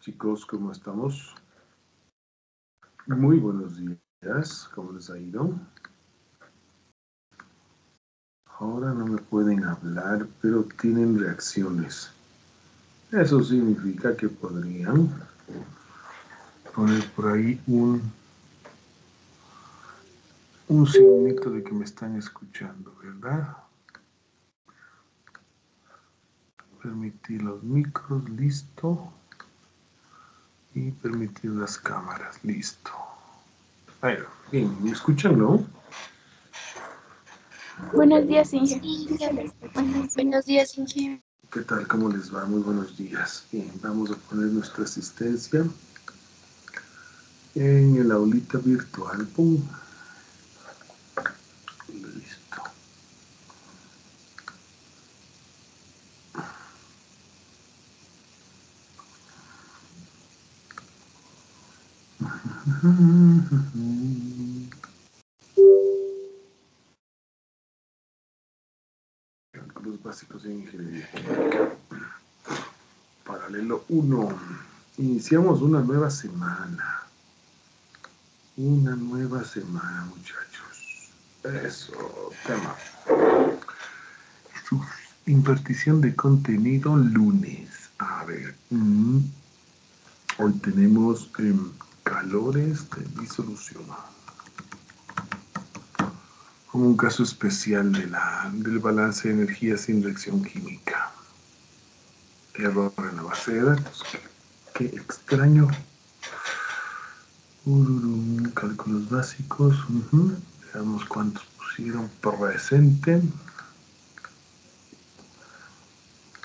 chicos? ¿Cómo estamos? Muy buenos días. ¿Cómo les ha ido? Ahora no me pueden hablar, pero tienen reacciones. Eso significa que podrían poner por ahí un, un signito de que me están escuchando, ¿verdad? Permitir los micros, listo. Y permitir las cámaras, listo. Ahí, bien, ¿me escuchan, no? Buenos días, ingeniero. Buenos días, ingeniero. ¿Qué tal? ¿Cómo les va? Muy buenos días. Bien, vamos a poner nuestra asistencia en el aulita virtual. ¡Pum! Listo. Cálculos básicos de ingeniería. Paralelo 1. Iniciamos una nueva semana. Una nueva semana, muchachos. Eso, tema. Su impartición de contenido lunes. A ver. mm, Hoy tenemos em, calores de disolución. Como un caso especial del balance de energía sin reacción química. Error en la base de datos. Qué extraño. Cálculos básicos. Veamos cuántos pusieron presente.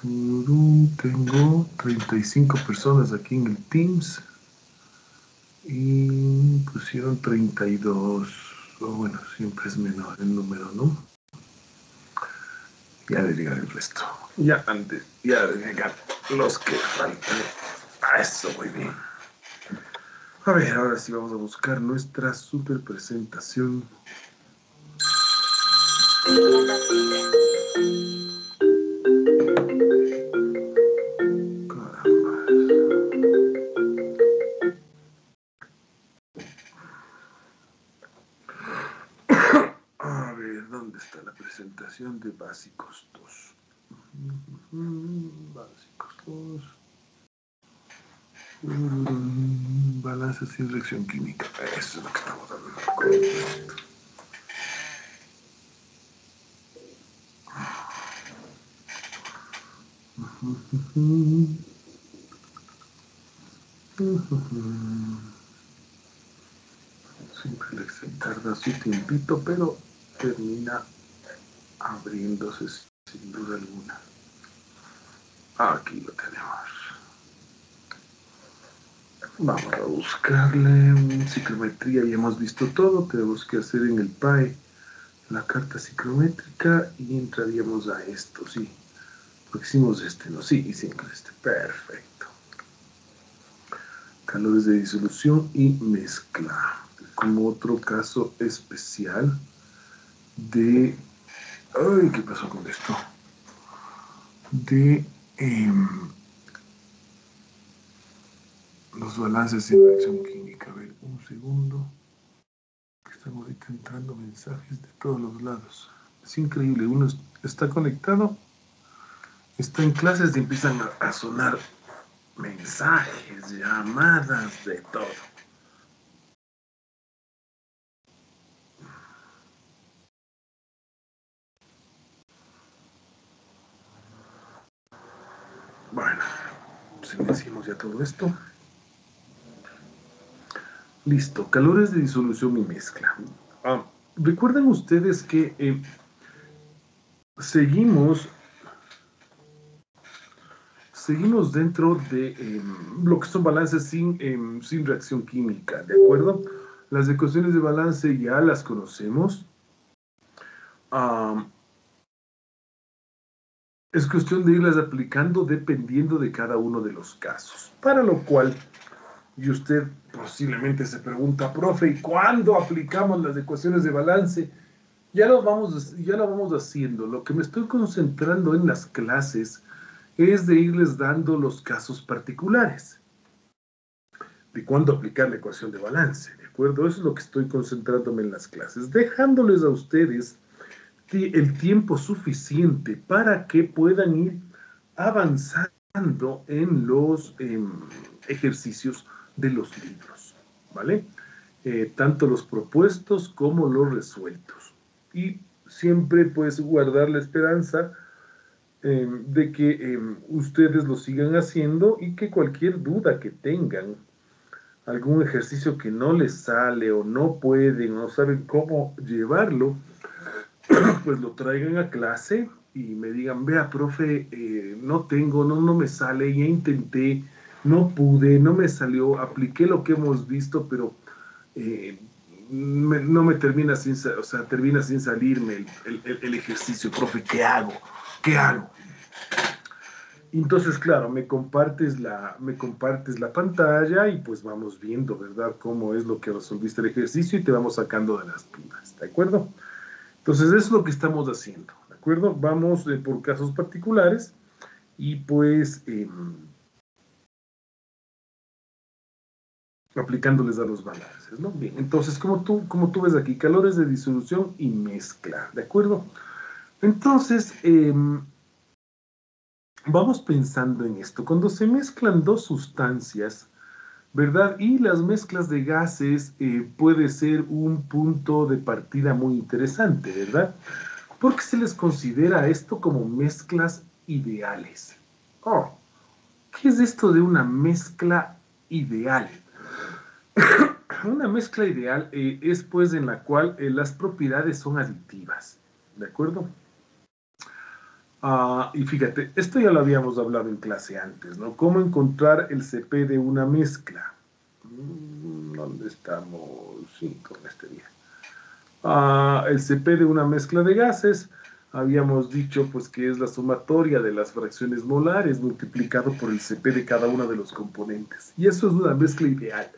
Ururum, Tengo 35 personas aquí en el Teams. Y pusieron 32. O bueno, siempre es menor el número, ¿no? Ya de llegar el resto. Ya antes, ya llegar los que faltan. A eso, muy bien. A ver, ahora sí vamos a buscar nuestra super presentación. De Básicos 2? Básicos 2. Mm, Balance sin reacción química. Eso es lo que estamos hablando. Correcto. Siempre tarda su tiempito, pero termina abriéndose sin duda alguna. Aquí lo tenemos. Vamos a buscarle ciclometría, ya hemos visto todo, tenemos que hacer en el PAE la carta ciclométrica y entraríamos a esto, sí. Porque hicimos este, no, sí, hicimos este, perfecto. Calores de disolución y mezcla, como otro caso especial de... Ay, ¿qué pasó con esto? De... em, los balances sin reacción química. A ver, un segundo. Están ahorita entrando mensajes de todos los lados. Es increíble. Uno es- está conectado, está en clases y empiezan a sonar mensajes, llamadas, de todo. Bueno, silenciamos ya todo esto. Listo, calores de disolución y mezcla. Ah, Recuerden ustedes que eh, seguimos, seguimos dentro de eh, lo que son balances sin, em, sin reacción química, ¿de acuerdo? Las ecuaciones de balance ya las conocemos. Ah, es cuestión de irlas aplicando dependiendo de cada uno de los casos. Para lo cual, y usted posiblemente se pregunta, profe, ¿y cuándo aplicamos las ecuaciones de balance? Ya lo, vamos, ya lo vamos haciendo. Lo que me estoy concentrando en las clases es de irles dando los casos particulares. de cuándo aplicar la ecuación de balance, ¿de acuerdo? Eso es lo que estoy concentrándome en las clases, dejándoles a ustedes el tiempo suficiente para que puedan ir avanzando en los em, ejercicios de los libros, ¿vale? Eh, tanto los propuestos como los resueltos. Y siempre pues guardar la esperanza em, de que em, ustedes lo sigan haciendo y que cualquier duda que tengan, algún ejercicio que no les sale o no pueden o no saben cómo llevarlo, pues lo traigan a clase y me digan, vea, profe, eh, no tengo, no, no me sale, ya intenté, no pude, no me salió, apliqué lo que hemos visto, pero eh, no me termina sin, o sea, termina sin salirme el, ejercicio, profe, ¿qué hago? ¿Qué hago? Entonces, claro, me compartes, la, me compartes la pantalla y pues vamos viendo, ¿verdad?, cómo es lo que resolviste el ejercicio y te vamos sacando de las dudas, ¿de acuerdo? Entonces, eso es lo que estamos haciendo, ¿de acuerdo? Vamos eh, por casos particulares y pues em, aplicándoles a los balances, ¿no? Bien, entonces, como tú, como tú ves aquí, calores de disolución y mezcla, ¿de acuerdo? Entonces, em, vamos pensando en esto. Cuando se mezclan dos sustancias, ¿verdad? Y las mezclas de gases eh, puede ser un punto de partida muy interesante, ¿verdad? Porque se les considera esto como mezclas ideales. Oh, ¿qué es esto de una mezcla ideal? una mezcla ideal eh, es pues en la cual eh, las propiedades son aditivas, ¿de acuerdo? Ah, y fíjate, esto ya lo habíamos hablado en clase antes, ¿no? ¿Cómo encontrar el CP de una mezcla? Mm, ¿Dónde estamos? Sí, con este día. Ah, el CP de una mezcla de gases, habíamos dicho pues que es la sumatoria de las fracciones molares multiplicado por el CP de cada uno de los componentes. Y eso es una mezcla ideal.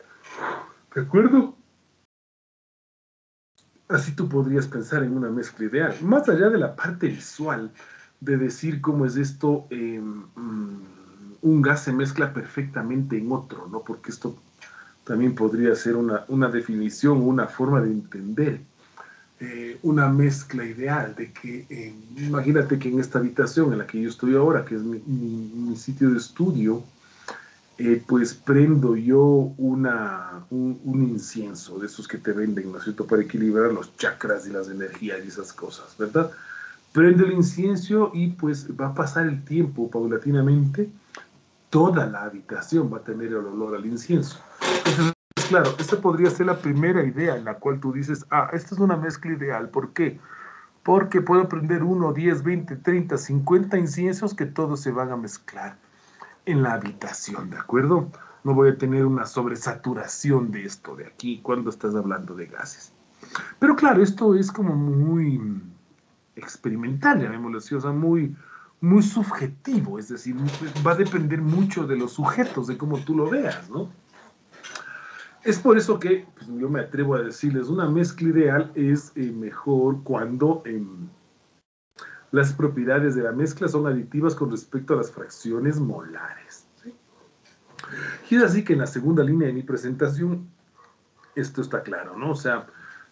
¿De acuerdo? Así tú podrías pensar en una mezcla ideal. Más allá de la parte visual, de decir cómo es esto, eh, mm, un gas se mezcla perfectamente en otro, ¿no? Porque esto también podría ser una, una definición, una forma de entender eh, una mezcla ideal, de que eh, imagínate que en esta habitación en la que yo estoy ahora, que es mi, sitio de estudio, pues prendo yo una, un, un, incienso de esos que te venden, ¿no es cierto?, para equilibrar los chakras y las energías y esas cosas, ¿verdad? Prende el incienso y pues va a pasar el tiempo paulatinamente, toda la habitación va a tener el olor al incienso. Entonces, claro, esta podría ser la primera idea en la cual tú dices, ah, esta es una mezcla ideal. ¿Por qué? Porque puedo prender 1, 10, 20, 30, 50 inciensos que todos se van a mezclar en la habitación, ¿de acuerdo? No voy a tener una sobresaturación de esto de aquí cuando estás hablando de gases. Pero claro, esto es como muy experimental, llamémoslo así, o sea, muy, muy subjetivo, es decir, va a depender mucho de los sujetos, de cómo tú lo veas, ¿no? Es por eso que pues, yo me atrevo a decirles, una mezcla ideal es eh, mejor cuando em, las propiedades de la mezcla son aditivas con respecto a las fracciones molares. Y es así que en la segunda línea de mi presentación, esto está claro, ¿no? O sea,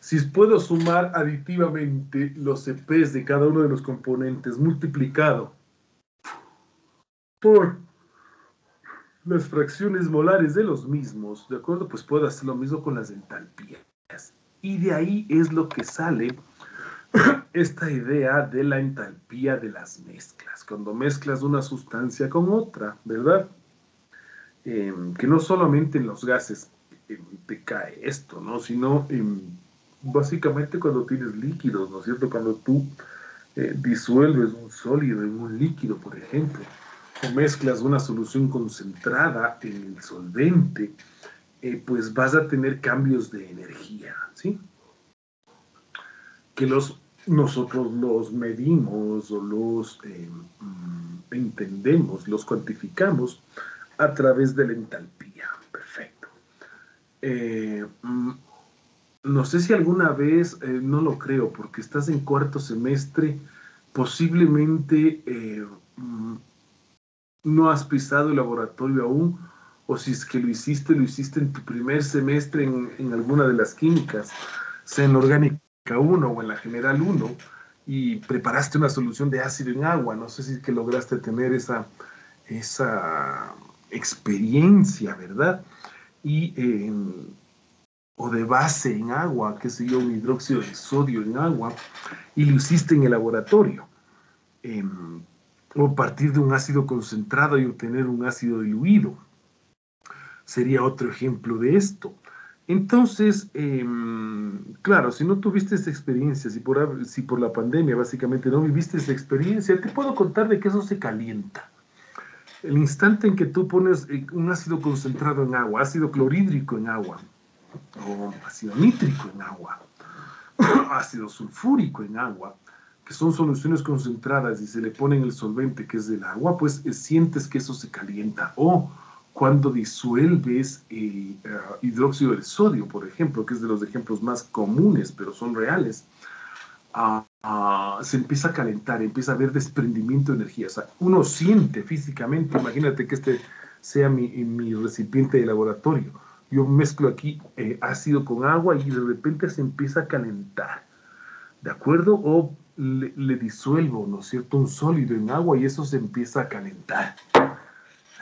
si puedo sumar aditivamente los CPs de cada uno de los componentes multiplicado por las fracciones molares de los mismos, ¿de acuerdo? Pues puedo hacer lo mismo con las entalpías. Y de ahí es lo que sale esta idea de la entalpía de las mezclas. Cuando mezclas una sustancia con otra, ¿verdad? Em, que no solamente en los gases em, te cae esto, ¿no? Sino en básicamente cuando tienes líquidos, ¿no es cierto? Cuando tú eh, disuelves un sólido en un líquido, por ejemplo, o mezclas una solución concentrada en el solvente, eh, pues vas a tener cambios de energía, ¿sí? Que los, nosotros los medimos o los eh, mm, entendemos, los cuantificamos a través de la entalpía. Perfecto. No sé si alguna vez, eh, no lo creo, porque estás en cuarto semestre, posiblemente eh, mm, no has pisado el laboratorio aún, o si es que lo hiciste, lo hiciste en tu primer semestre en, en alguna de las químicas, sea en orgánica 1 o en la general 1, y preparaste una solución de ácido en agua. No sé si es que lograste tener esa, esa experiencia, ¿verdad? Y, o de base en agua, qué sé yo, un hidróxido de sodio en agua, y lo hiciste en el laboratorio. Em, o partir de un ácido concentrado y obtener un ácido diluido sería otro ejemplo de esto. Entonces, em, claro, si no tuviste esa experiencia, si por, si por la pandemia básicamente no viviste esa experiencia, te puedo contar de que eso se calienta. El instante en que tú pones eh, un ácido concentrado en agua, ácido clorhídrico en agua, o ácido nítrico en agua, ácido sulfúrico en agua, que son soluciones concentradas y se le ponen el solvente que es del agua, pues eh, sientes que eso se calienta. O cuando disuelves el eh, hidróxido de sodio, por ejemplo, que es de los ejemplos más comunes, pero son reales, ah, ah, se empieza a calentar, empieza a haber desprendimiento de energía. O sea, uno siente físicamente, imagínate que este sea mi recipiente de laboratorio. Yo mezclo aquí eh, ácido con agua y de repente se empieza a calentar. ¿De acuerdo? O le, disuelvo, ¿no es cierto?, un sólido en agua y eso se empieza a calentar.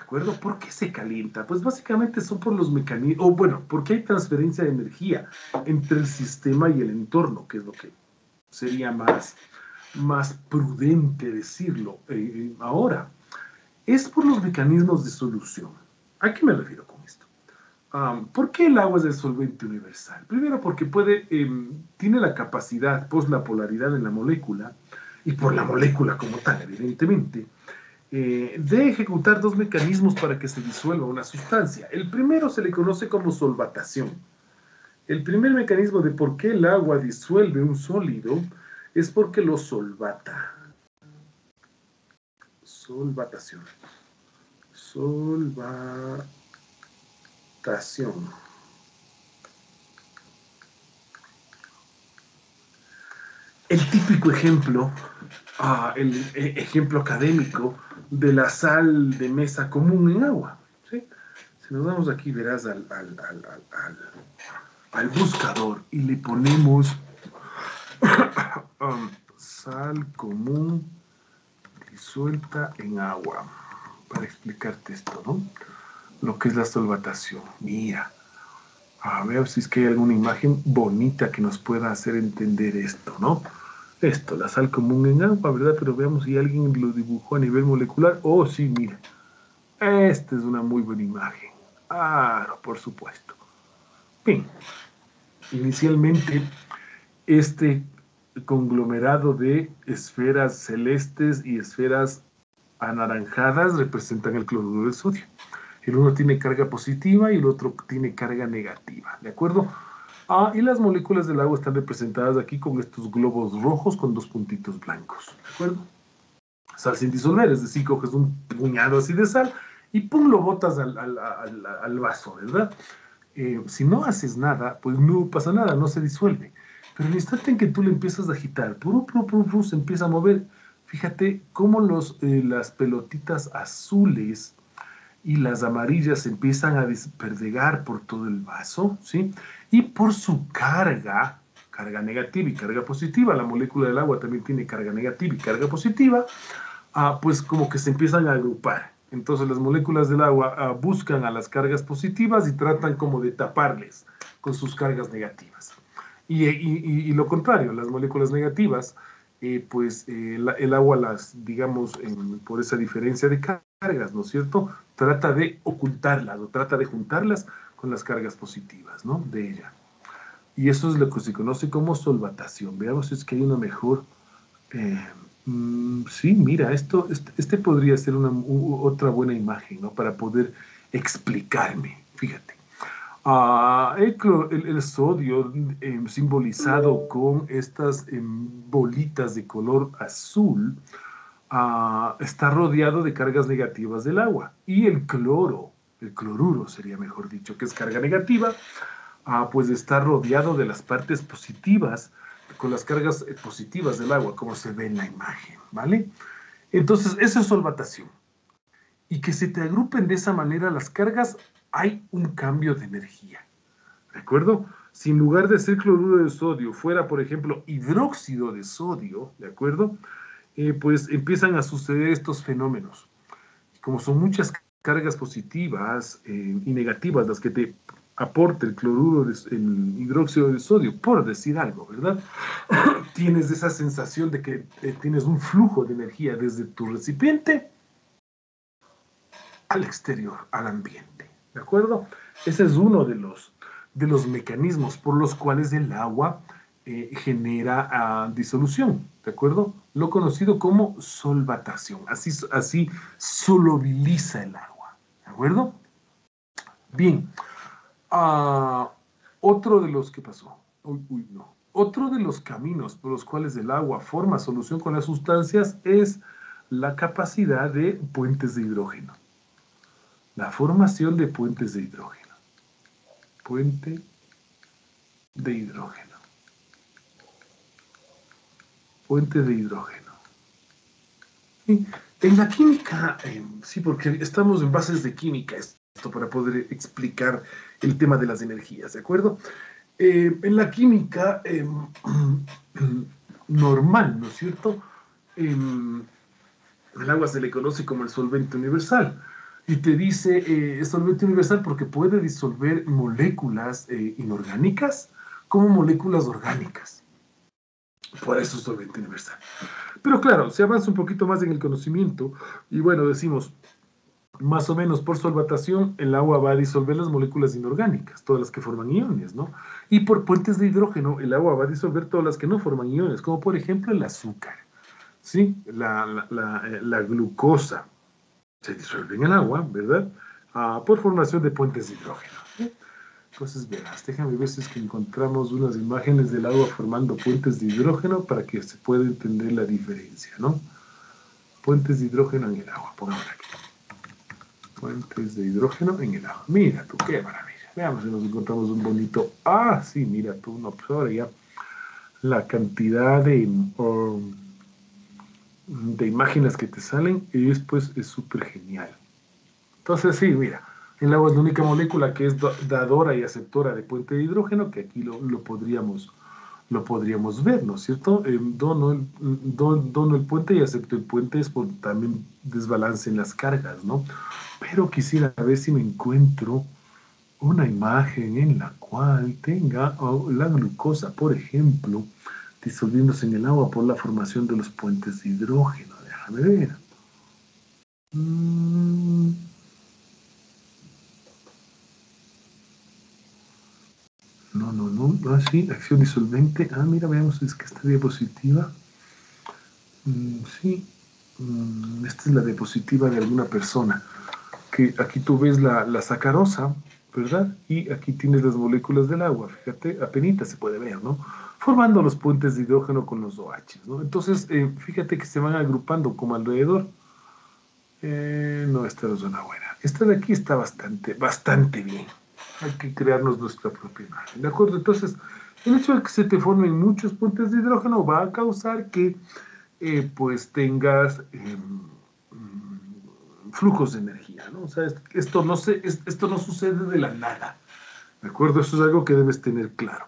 ¿Por qué se calienta? Pues básicamente son por los mecanismos, o bueno, porque hay transferencia de energía entre el sistema y el entorno, que es lo que sería más, más prudente decirlo eh, ahora. Es por los mecanismos de solución. ¿A qué me refiero ¿Por qué el agua es el solvente universal? Primero porque puede, em, tiene la capacidad, pues la polaridad en la molécula, y por la molécula como tal, evidentemente, eh, de ejecutar dos mecanismos para que se disuelva una sustancia. El primero se le conoce como solvatación. El primer mecanismo de por qué el agua disuelve un sólido es porque lo solvata. Solvatación. Solvatación. El típico ejemplo, ah, el eh, ejemplo académico de la sal de mesa común en agua. Si nos vamos aquí, verás al, buscador y le ponemos um, sal común disuelta en agua, para explicarte esto, ¿no? Lo que es la solvatación. Mira, a ver si es que hay alguna imagen bonita que nos pueda hacer entender esto, ¿no? esto, la sal común en agua, ¿verdad? Pero veamos si alguien lo dibujó a nivel molecular. Oh, sí, mira. Esta es una muy buena imagen. Claro, por supuesto. Bien. Inicialmente, este conglomerado de esferas celestes y esferas anaranjadas representan el cloruro de sodio. El uno tiene carga positiva y el otro tiene carga negativa, ¿de acuerdo? Ah, y las moléculas del agua están representadas aquí con estos globos rojos con dos puntitos blancos, ¿de acuerdo? Sal sin disolver, es decir, coges un puñado así de sal y pum, lo botas al, vaso, ¿verdad? Eh, si no haces nada, pues no pasa nada, no se disuelve. Pero el instante en que tú le empiezas a agitar, puru, puru, se empieza a mover. Fíjate cómo los, eh, las pelotitas azules y las amarillas empiezan a desperdegar por todo el vaso, ¿sí? Y por su carga, carga negativa y carga positiva, la molécula del agua también tiene carga negativa y carga positiva, ah, pues como que se empiezan a agrupar. Entonces las moléculas del agua ah, buscan a las cargas positivas y tratan como de taparles con sus cargas negativas. Y, lo contrario, las moléculas negativas, eh, pues eh, el agua las, digamos, por esa diferencia de cargas, ¿no es cierto? trata de ocultarlas o trata de juntarlas con las cargas positivas ¿no? de ella. Y eso es lo que se conoce como solvatación. Veamos si es que hay una mejor... Eh, mm, sí, mira, esto, este, este, podría ser una, otra buena imagen ¿no? para poder explicarme. Fíjate. Ah, el, sodio em, simbolizado con estas em, bolitas de color azul Ah, está rodeado de cargas negativas del agua. Y el cloro, el cloruro sería mejor dicho, que es carga negativa, ah, pues está rodeado de las partes positivas, con las cargas eh, positivas del agua, como se ve en la imagen, ¿vale? Entonces, esa es solvatación. y que se te agrupen de esa manera las cargas, hay un cambio de energía. ¿De acuerdo? Si en lugar de ser cloruro de sodio fuera, por ejemplo, hidróxido de sodio, ¿de acuerdo? Eh, pues empiezan a suceder estos fenómenos. Como son muchas cargas positivas eh, y negativas las que te aporta el cloruro, de, el hidróxido de sodio, por decir algo, ¿verdad? tienes esa sensación de que eh, tienes un flujo de energía desde tu recipiente al exterior, al ambiente, ¿de acuerdo? Ese es uno de los, de los mecanismos por los cuales el agua eh, genera ah, disolución, ¿de acuerdo? Lo conocido como solvatación, así, así solubiliza el agua, ¿de acuerdo? Bien, uh, otro de los que pasó, uy, no, otro de los caminos por los cuales el agua forma solución con las sustancias es la capacidad de puentes de hidrógeno. La formación de puentes de hidrógeno. Puente de hidrógeno. Puente de hidrógeno. en la química, eh, sí, porque estamos en bases de química, esto para poder explicar el tema de las energías, ¿de acuerdo? Eh, en la química eh, normal, ¿no es cierto? el agua se le conoce como el solvente universal y te dice eh, es solvente universal porque puede disolver moléculas eh, inorgánicas como moléculas orgánicas. Por eso es solvente universal. Pero claro, se avanza un poquito más en el conocimiento y bueno, decimos, más o menos por solvatación, el agua va a disolver las moléculas inorgánicas, todas las que forman iones, ¿no? Y por puentes de hidrógeno, el agua va a disolver todas las que no forman iones, como por ejemplo el azúcar, ¿sí? La, la, la glucosa, se disuelve en el agua, ¿verdad? Ah, por formación de puentes de hidrógeno. Entonces, verás, déjame ver si es que encontramos unas imágenes del agua formando puentes de hidrógeno para que se pueda entender la diferencia, ¿no? Puentes de hidrógeno en el agua, pongamos aquí. Puentes de hidrógeno en el agua. Mira tú, qué maravilla. Veamos si nos encontramos un bonito. Ah, sí, mira tú, no, pues ahora ya la cantidad de. Um, de imágenes que te salen y después es súper genial. Entonces sí, mira, el agua es la única molécula que es dadora y aceptora de puente de hidrógeno, que aquí lo, lo podríamos, lo podríamos ver, ¿no es cierto? Eh, dono, el, dono, el puente y acepto el puente es por también desbalance en las cargas, ¿no? Pero quisiera ver si me encuentro una imagen en la cual tenga la glucosa, por ejemplo, disolviéndose en el agua por la formación de los puentes de hidrógeno. Déjame ver. Mm. No, no, no, no así, acción disolvente. Ah, mira, veamos, es que esta diapositiva. Mm, sí, mm, esta es la diapositiva de alguna persona. Que aquí tú ves la, la sacarosa, ¿verdad? Y aquí tienes las moléculas del agua. Fíjate, apenas se puede ver, ¿no? formando los puentes de hidrógeno con los OH. ¿no? Entonces, eh, fíjate que se van agrupando como alrededor. Eh, no, esta no es una buena. Esta de aquí está bastante, bastante bien. Hay que crearnos nuestra propia imagen. ¿De acuerdo? Entonces, el hecho de que se te formen muchos puentes de hidrógeno va a causar que eh, pues tengas em, flujos de energía, ¿no? O sea, esto no, se, esto no sucede de la nada. ¿De acuerdo? Eso es algo que debes tener claro.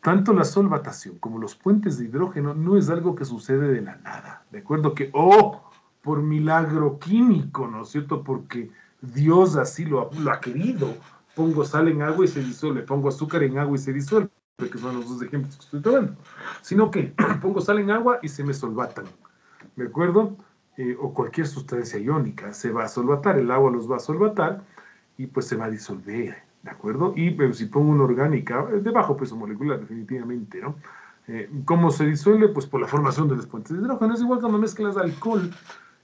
Tanto la solvatación como los puentes de hidrógeno no es algo que sucede de la nada. De acuerdo que, oh, por milagro químico, ¿no es cierto? Porque Dios así lo, ha querido. Pongo sal en agua y se disuelve, pongo azúcar en agua y se disuelve, que son los dos ejemplos que estoy tomando. Sino que pongo sal en agua y se me solvatan. ¿De acuerdo? Eh, o cualquier sustancia iónica se va a solvatar, el agua los va a solvatar y pues se va a disolver. ¿de acuerdo? Y pero si pongo una orgánica, de bajo peso molecular, definitivamente, ¿no? Eh, ¿Cómo se disuelve? Pues por la formación de los puentes de hidrógeno. Es igual cuando mezclas alcohol.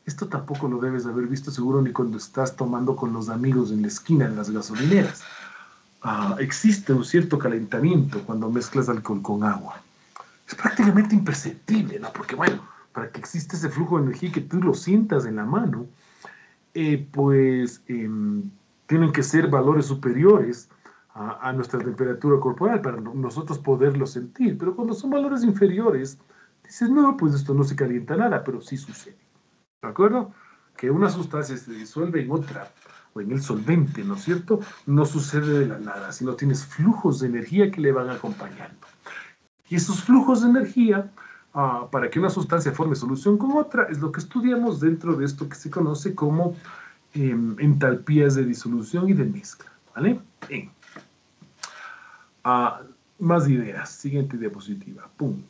Esto tampoco lo debes haber visto seguro ni cuando estás tomando con los amigos en la esquina de las gasolineras. Ah, existe un cierto calentamiento cuando mezclas alcohol con agua. Es prácticamente imperceptible, ¿no? Porque bueno, para que exista ese flujo de energía que tú lo sientas en la mano, eh, pues em, tienen que ser valores superiores a, nuestra temperatura corporal para nosotros poderlo sentir. Pero cuando son valores inferiores, dices, no, pues esto no se calienta nada, pero sí sucede. ¿De acuerdo? que una sustancia se disuelve en otra o en el solvente, ¿no es cierto? No sucede de la nada, sino tienes flujos de energía que le van acompañando. Y esos flujos de energía, ah, para que una sustancia forme solución con otra, es lo que estudiamos dentro de esto que se conoce como em, entalpías de disolución y de mezcla, ¿vale? Bien. Ah, más ideas. Siguiente diapositiva. Pum.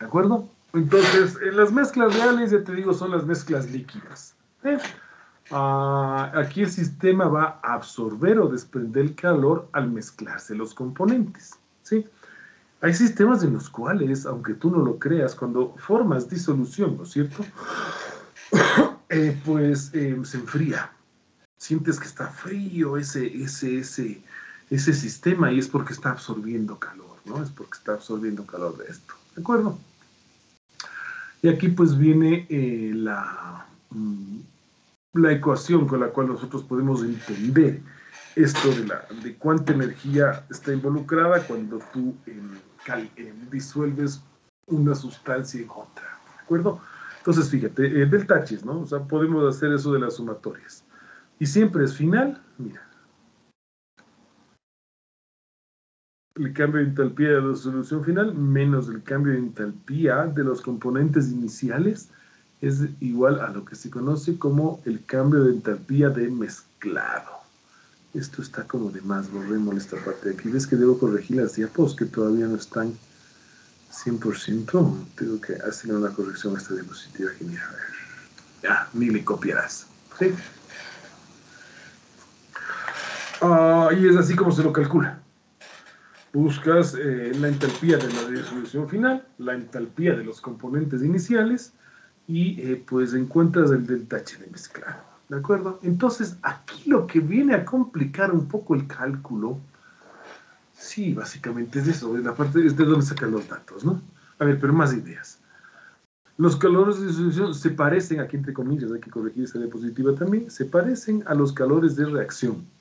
¿De acuerdo? Entonces, en las mezclas reales, ya te digo, son las mezclas líquidas. ¿eh? Ah, aquí el sistema va a absorber o desprender calor al mezclarse los componentes. ¿sí? Hay sistemas en los cuales, aunque tú no lo creas, cuando formas disolución, ¿no es cierto? Eh, pues eh, se enfría. Sientes que está frío ese, ese, ese, ese sistema y es porque está absorbiendo calor, ¿no? Es porque está absorbiendo calor de esto. ¿De acuerdo? Y aquí pues viene eh, la, mm, la ecuación con la cual nosotros podemos entender esto de, la, de cuánta energía está involucrada cuando tú disuelves una sustancia en otra. ¿De acuerdo? Entonces, fíjate, eh, del tachis, ¿no? O sea, podemos hacer eso de las sumatorias. Y siempre es final, mira, el cambio de entalpía de la solución final menos el cambio de entalpía de los componentes iniciales es igual a lo que se conoce como el cambio de entalpía de mezclado. Esto está como de más, volvemos esta parte de aquí. ¿Ves que debo corregir las diapos que todavía no están 100%? Tengo que hacer una corrección a esta diapositiva que mira, a ver. Ya, ni le copiarás. ¿Sí? Ah, y es así como se lo calcula buscas eh, la entalpía de la disolución final, la entalpía de los componentes iniciales y eh, pues encuentras el delta H de mezclado. ¿De acuerdo? Entonces, aquí lo que viene a complicar un poco el cálculo, sí, básicamente es eso, es parte es de donde sacan los datos, ¿no? A ver, pero más ideas. Los calores de disolución se parecen, aquí entre comillas, hay que corregir esa diapositiva también, se parecen a los calores de reacción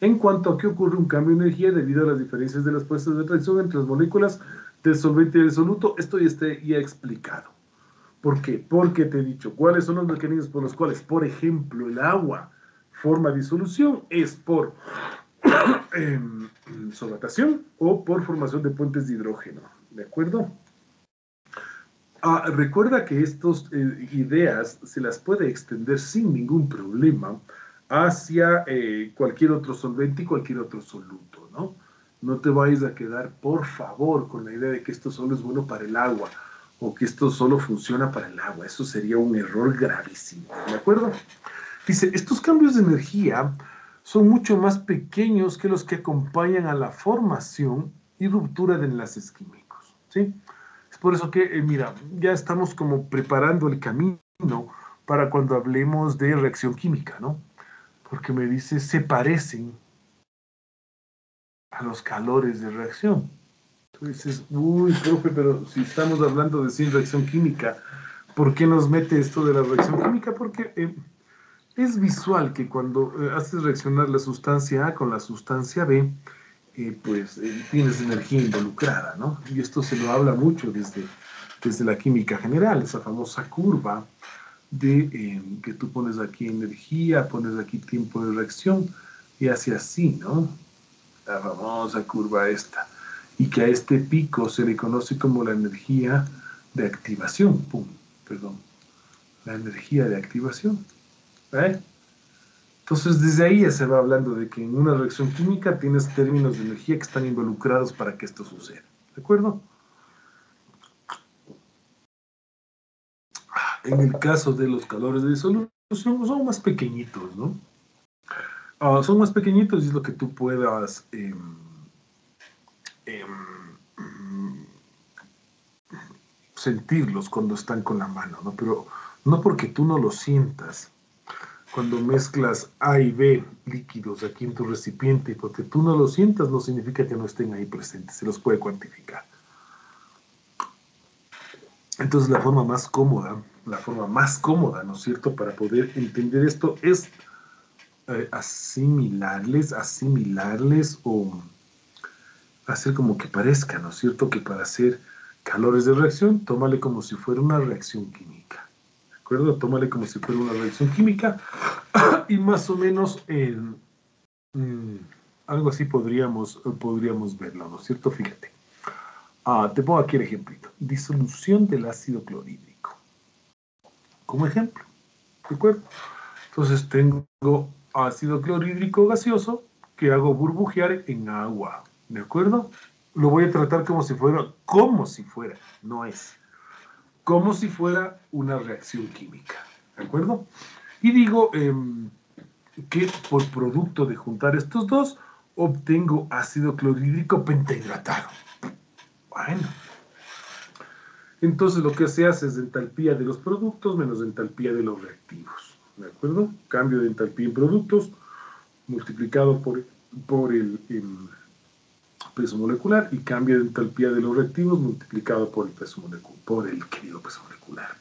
en cuanto a que ocurre un cambio de energía debido a las diferencias de las puestas de reacción entre las moléculas del solvente y del soluto. Esto ya está ya explicado. ¿Por qué? Porque te he dicho cuáles son los mecanismos por los cuales, por ejemplo, el agua forma disolución, es por eh, solvatación o por formación de puentes de hidrógeno. ¿De acuerdo? Ah, recuerda que estas eh, ideas se las puede extender sin ningún problema hacia eh, cualquier otro solvente y cualquier otro soluto, ¿no? No te vayas a quedar, por favor, con la idea de que esto solo es bueno para el agua o que esto solo funciona para el agua. Eso sería un error gravísimo, ¿de acuerdo? Dice, estos cambios de energía son mucho más pequeños que los que acompañan a la formación y ruptura de enlaces químicos, ¿sí? Es por eso que, eh, mira, ya estamos como preparando el camino para cuando hablemos de reacción química, ¿no? Porque me dice se parecen a los calores de reacción. Tú dices, uy, profe, pero si estamos hablando de sin reacción química, ¿por qué nos mete esto de la reacción química? Porque eh, es visual que cuando eh, haces reaccionar la sustancia A con la sustancia B, eh, pues tienes energía involucrada, ¿no? Y esto se lo habla mucho desde, desde la química general, esa famosa curva de eh, que tú pones aquí energía, pones aquí tiempo de reacción y hace así, ¿no? La famosa curva esta. Y que a este pico se le conoce como la energía de activación, pum, perdón, la energía de activación. ¿eh? Entonces, desde ahí ya se va hablando de que en una reacción química tienes términos de energía que están involucrados para que esto suceda. ¿De acuerdo? En el caso de los calores de disolución, son más pequeñitos, ¿no? Ah, son más pequeñitos y es lo que tú puedas em, sentirlos cuando están con la mano, ¿no? Pero no porque tú no los sientas cuando mezclas A y B líquidos aquí en tu recipiente, porque tú no los sientas no significa que no estén ahí presentes, se los puede cuantificar. Entonces la forma más cómoda la forma más cómoda, ¿no es cierto?, para poder entender esto es eh, asimilarles, asimilarles o hacer como que parezca, ¿no es cierto?, que para hacer calores de reacción, tómale como si fuera una reacción química. ¿De acuerdo? Tómale como si fuera una reacción química y más o menos en mm, algo así podríamos, podríamos verlo, ¿no es cierto? Fíjate. Ah, te pongo aquí el ejemplito. Disolución del ácido clorhídrico. Como ejemplo. ¿De acuerdo? Entonces tengo ácido clorhídrico gaseoso que hago burbujear en agua. ¿De acuerdo? Lo voy a tratar como si fuera, como si fuera, no es, como si fuera una reacción química. ¿De acuerdo? Y digo em, que por producto de juntar estos dos, obtengo ácido clorhídrico pentahidratado. Bueno. Entonces lo que se hace es entalpía de los productos menos entalpía de los reactivos. ¿De acuerdo? Cambio de entalpía en productos multiplicado por, por el, peso molecular y cambio de entalpía de los reactivos multiplicado por el peso molecular, por el querido peso molecular,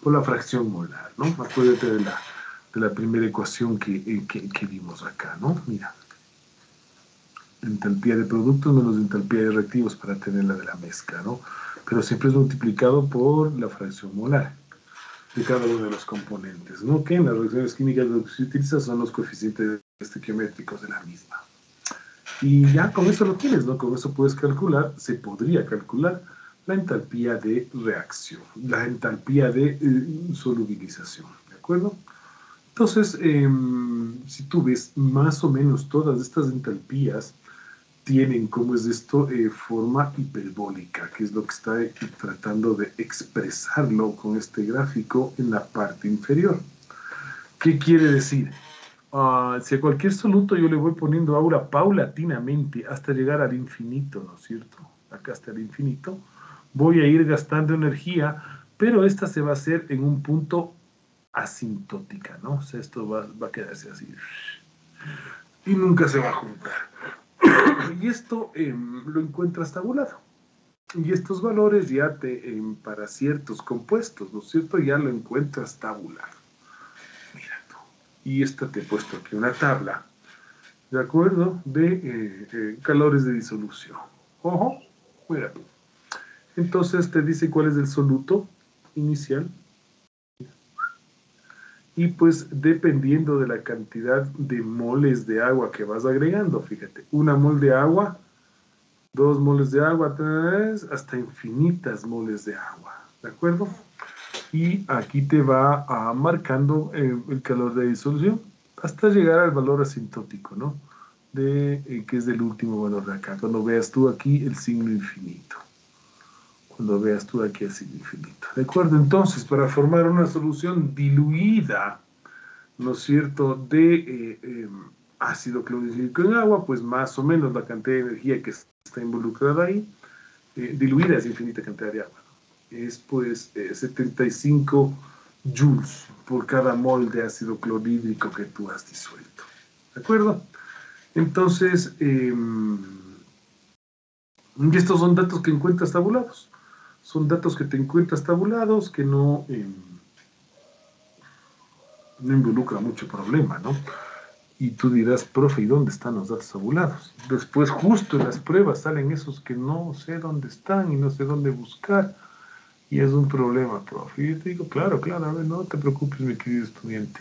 por, la fracción molar, ¿no? Acuérdate de la, de la primera ecuación que, eh, que vimos acá, ¿no? Mira, entalpía de productos menos entalpía de reactivos para tener la de la mezcla, ¿no? Pero siempre es multiplicado por la fracción molar de cada uno de los componentes, ¿no? Que en las reacciones químicas lo que se utiliza son los coeficientes estequiométricos de la misma. Y ya con eso lo tienes, ¿no? Con eso puedes calcular, se podría calcular la entalpía de reacción, la entalpía de eh, solubilización, ¿de acuerdo? Entonces, em, si tú ves más o menos todas estas entalpías, tienen, ¿cómo es esto? Eh, forma hiperbólica, que es lo que está tratando de expresarlo con este gráfico en la parte inferior. ¿Qué quiere decir? Ah, si a cualquier soluto yo le voy poniendo aura paulatinamente hasta llegar al infinito, ¿no es cierto? Acá hasta el infinito, voy a ir gastando energía, pero esta se va a hacer en un punto asintótica, ¿no? O sea, esto va, va a quedarse así. Y nunca se va a juntar. Y esto em, lo encuentras tabulado. Y estos valores ya te, em, para ciertos compuestos, ¿no es cierto? Ya lo encuentras tabulado. Mira tú. Y esta te he puesto aquí una tabla, ¿de acuerdo? De eh, eh, calores de disolución. Ojo, mira tú. Entonces te dice cuál es el soluto inicial, y pues dependiendo de la cantidad de moles de agua que vas agregando, fíjate, una mol de agua, dos moles de agua, tres, hasta infinitas moles de agua, ¿de acuerdo? Y aquí te va a marcando eh, el calor de disolución hasta llegar al valor asintótico, ¿no? De, eh, que es el último valor de acá, cuando veas tú aquí el signo infinito cuando veas tú aquí así infinito. ¿De acuerdo? Entonces, para formar una solución diluida, ¿no es cierto?, de eh, em, ácido clorhídrico en agua, pues más o menos la cantidad de energía que está involucrada ahí, eh, diluida es infinita cantidad de agua. Es pues 75 eh, joules por cada mol de ácido clorhídrico que tú has disuelto. ¿De acuerdo? Entonces, em, estos son datos que encuentras tabulados son datos que te encuentras tabulados que no, eh, no involucra mucho problema, ¿no? Y tú dirás, profe, ¿y dónde están los datos tabulados? Después, justo en las pruebas salen esos que no sé dónde están y no sé dónde buscar. Y es un problema, profe. Y yo te digo, claro, claro, a ver, no te preocupes, mi querido estudiante.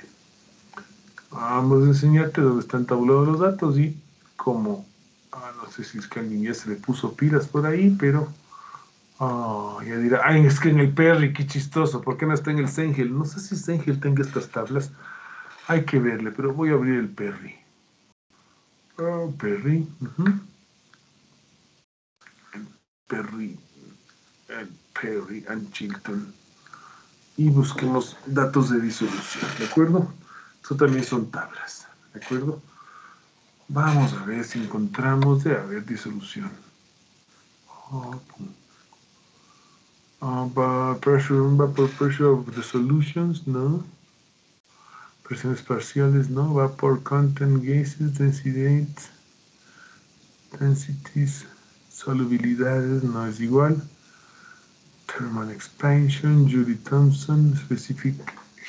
Vamos a enseñarte dónde están tabulados los datos y cómo. Ah, no sé si es que a ya se le puso pilas por ahí, pero Oh, ya dirá, ay, es que en el Perry, qué chistoso, ¿por qué no está en el Sengel? No sé si Sengel tenga estas tablas, hay que verle, pero voy a abrir el Perry. Oh, Perry. El Perry, el Perry and Chilton. Y busquemos datos de disolución, ¿de acuerdo? Eso también son tablas, ¿de acuerdo? Vamos a ver si encontramos de haber disolución. Oh, uh, pressure, vapor pressure of the solutions, no. Presiones parciales, no. Vapor content gases, densities, densities, solubilidades, no es igual. Thermal expansion, Judy Thompson, specific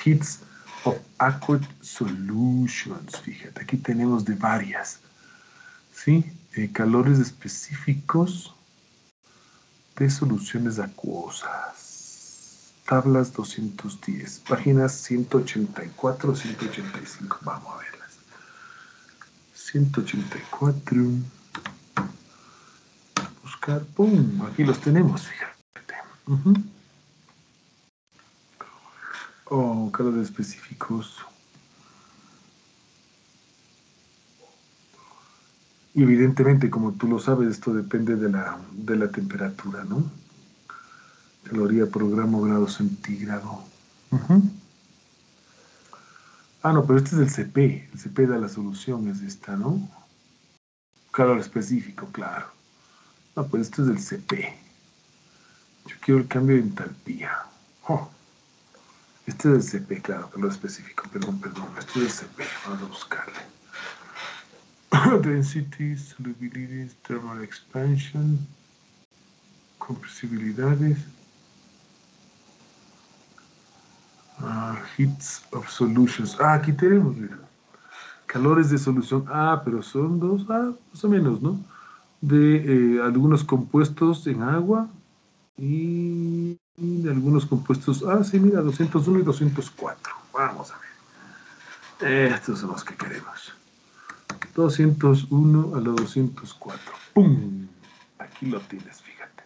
heats of aqueous solutions. Fíjate, aquí tenemos de varias. ¿Sí? Calores específicos de soluciones acuosas. tablas 210, páginas 184, 185. Vamos a verlas. 184. Buscar, ¡pum! Aquí los tenemos, fíjate. Oh, calores específicos. Y evidentemente, como tú lo sabes, esto depende de la, de la temperatura, ¿no? Caloría por gramo grado centígrado. Ah, no, pero este es el CP. El CP da la solución, es esta, ¿no? Calor específico, claro. No, pues esto es el CP. Yo quiero el cambio de entalpía. Oh. Este es el CP, claro, calor específico. Perdón, perdón. Este es el CP. Vamos a buscarle. Density, solubilidades, thermal expansion, compresibilidades. Heats of solutions. Ah, aquí tenemos, mira. Calores de solución. Ah, pero son dos, ah, más o menos, ¿no? De eh, algunos compuestos en agua y de algunos compuestos. Ah, sí, mira, 201 y 204. Vamos a ver. Estos son los que queremos. 201 a la 204. ¡Pum! Aquí lo tienes, fíjate.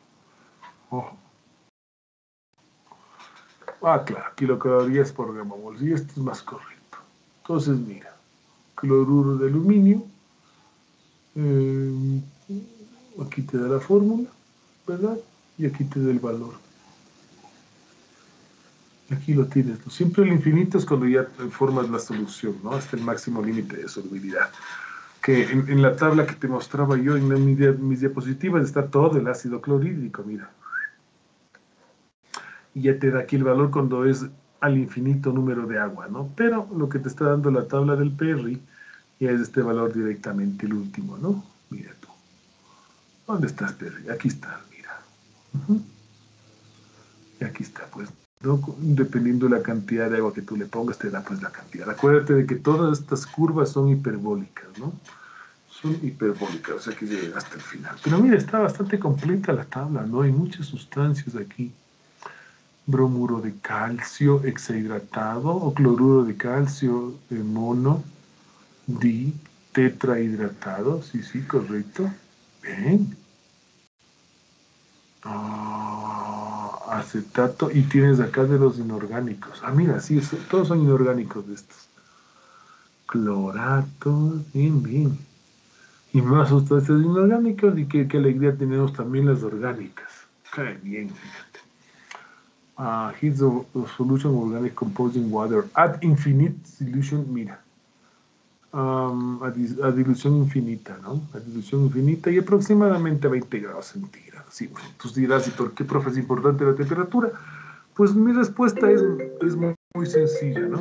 Ojo. Ah, claro, kilocalorías por gramo mol. Y esto es más correcto. Entonces, mira, cloruro de aluminio. Eh, aquí te da la fórmula, ¿verdad? Y aquí te da el valor. Aquí lo tienes. Siempre el infinito es cuando ya formas la solución, ¿no? Hasta el máximo límite de solubilidad. Que en, la tabla que te mostraba yo en mis diapositivas está todo el ácido clorhídrico, mira y ya te da aquí el valor cuando es al infinito número de agua, ¿no? Pero lo que te está dando la tabla del Perry ya es este valor directamente, el último, ¿no? Mira tú. ¿Dónde estás, Perry? Aquí está, mira. Y aquí está, pues. Dependiendo de la cantidad de agua que tú le pongas, te da pues la cantidad. Acuérdate de que todas estas curvas son hiperbólicas, ¿no? Son hiperbólicas, o sea que llega hasta el final. Pero mira, está bastante completa la tabla, ¿no? Hay muchas sustancias aquí bromuro de calcio hexahidratado o cloruro de calcio mono di tetrahidratado, sí, sí, correcto. Bien. Ah, acetato y tienes acá de los inorgánicos. Ah, mira, sí, todos son inorgánicos de estos. Cloratos, bien, bien. Y más sustancias inorgánicas y qué, alegría tenemos también las orgánicas. Bien, fíjate uh, heats of, solution organic composing water at infinite solution, mira, um, a, dilución infinita, ¿no? A dilución infinita y aproximadamente a 20 grados centígrados. Sí, tú dirás, ¿y por qué, profe, es importante la temperatura? Pues mi respuesta es, es muy, sencilla, ¿no?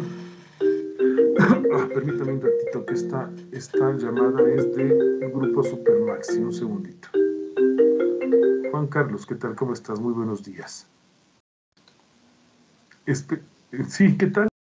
Ah, permítame un ratito que esta, esta llamada es del grupo Supermaxi, un segundito. Juan Carlos, ¿qué tal? ¿Cómo estás? Muy buenos días. sí, ¿qué tal?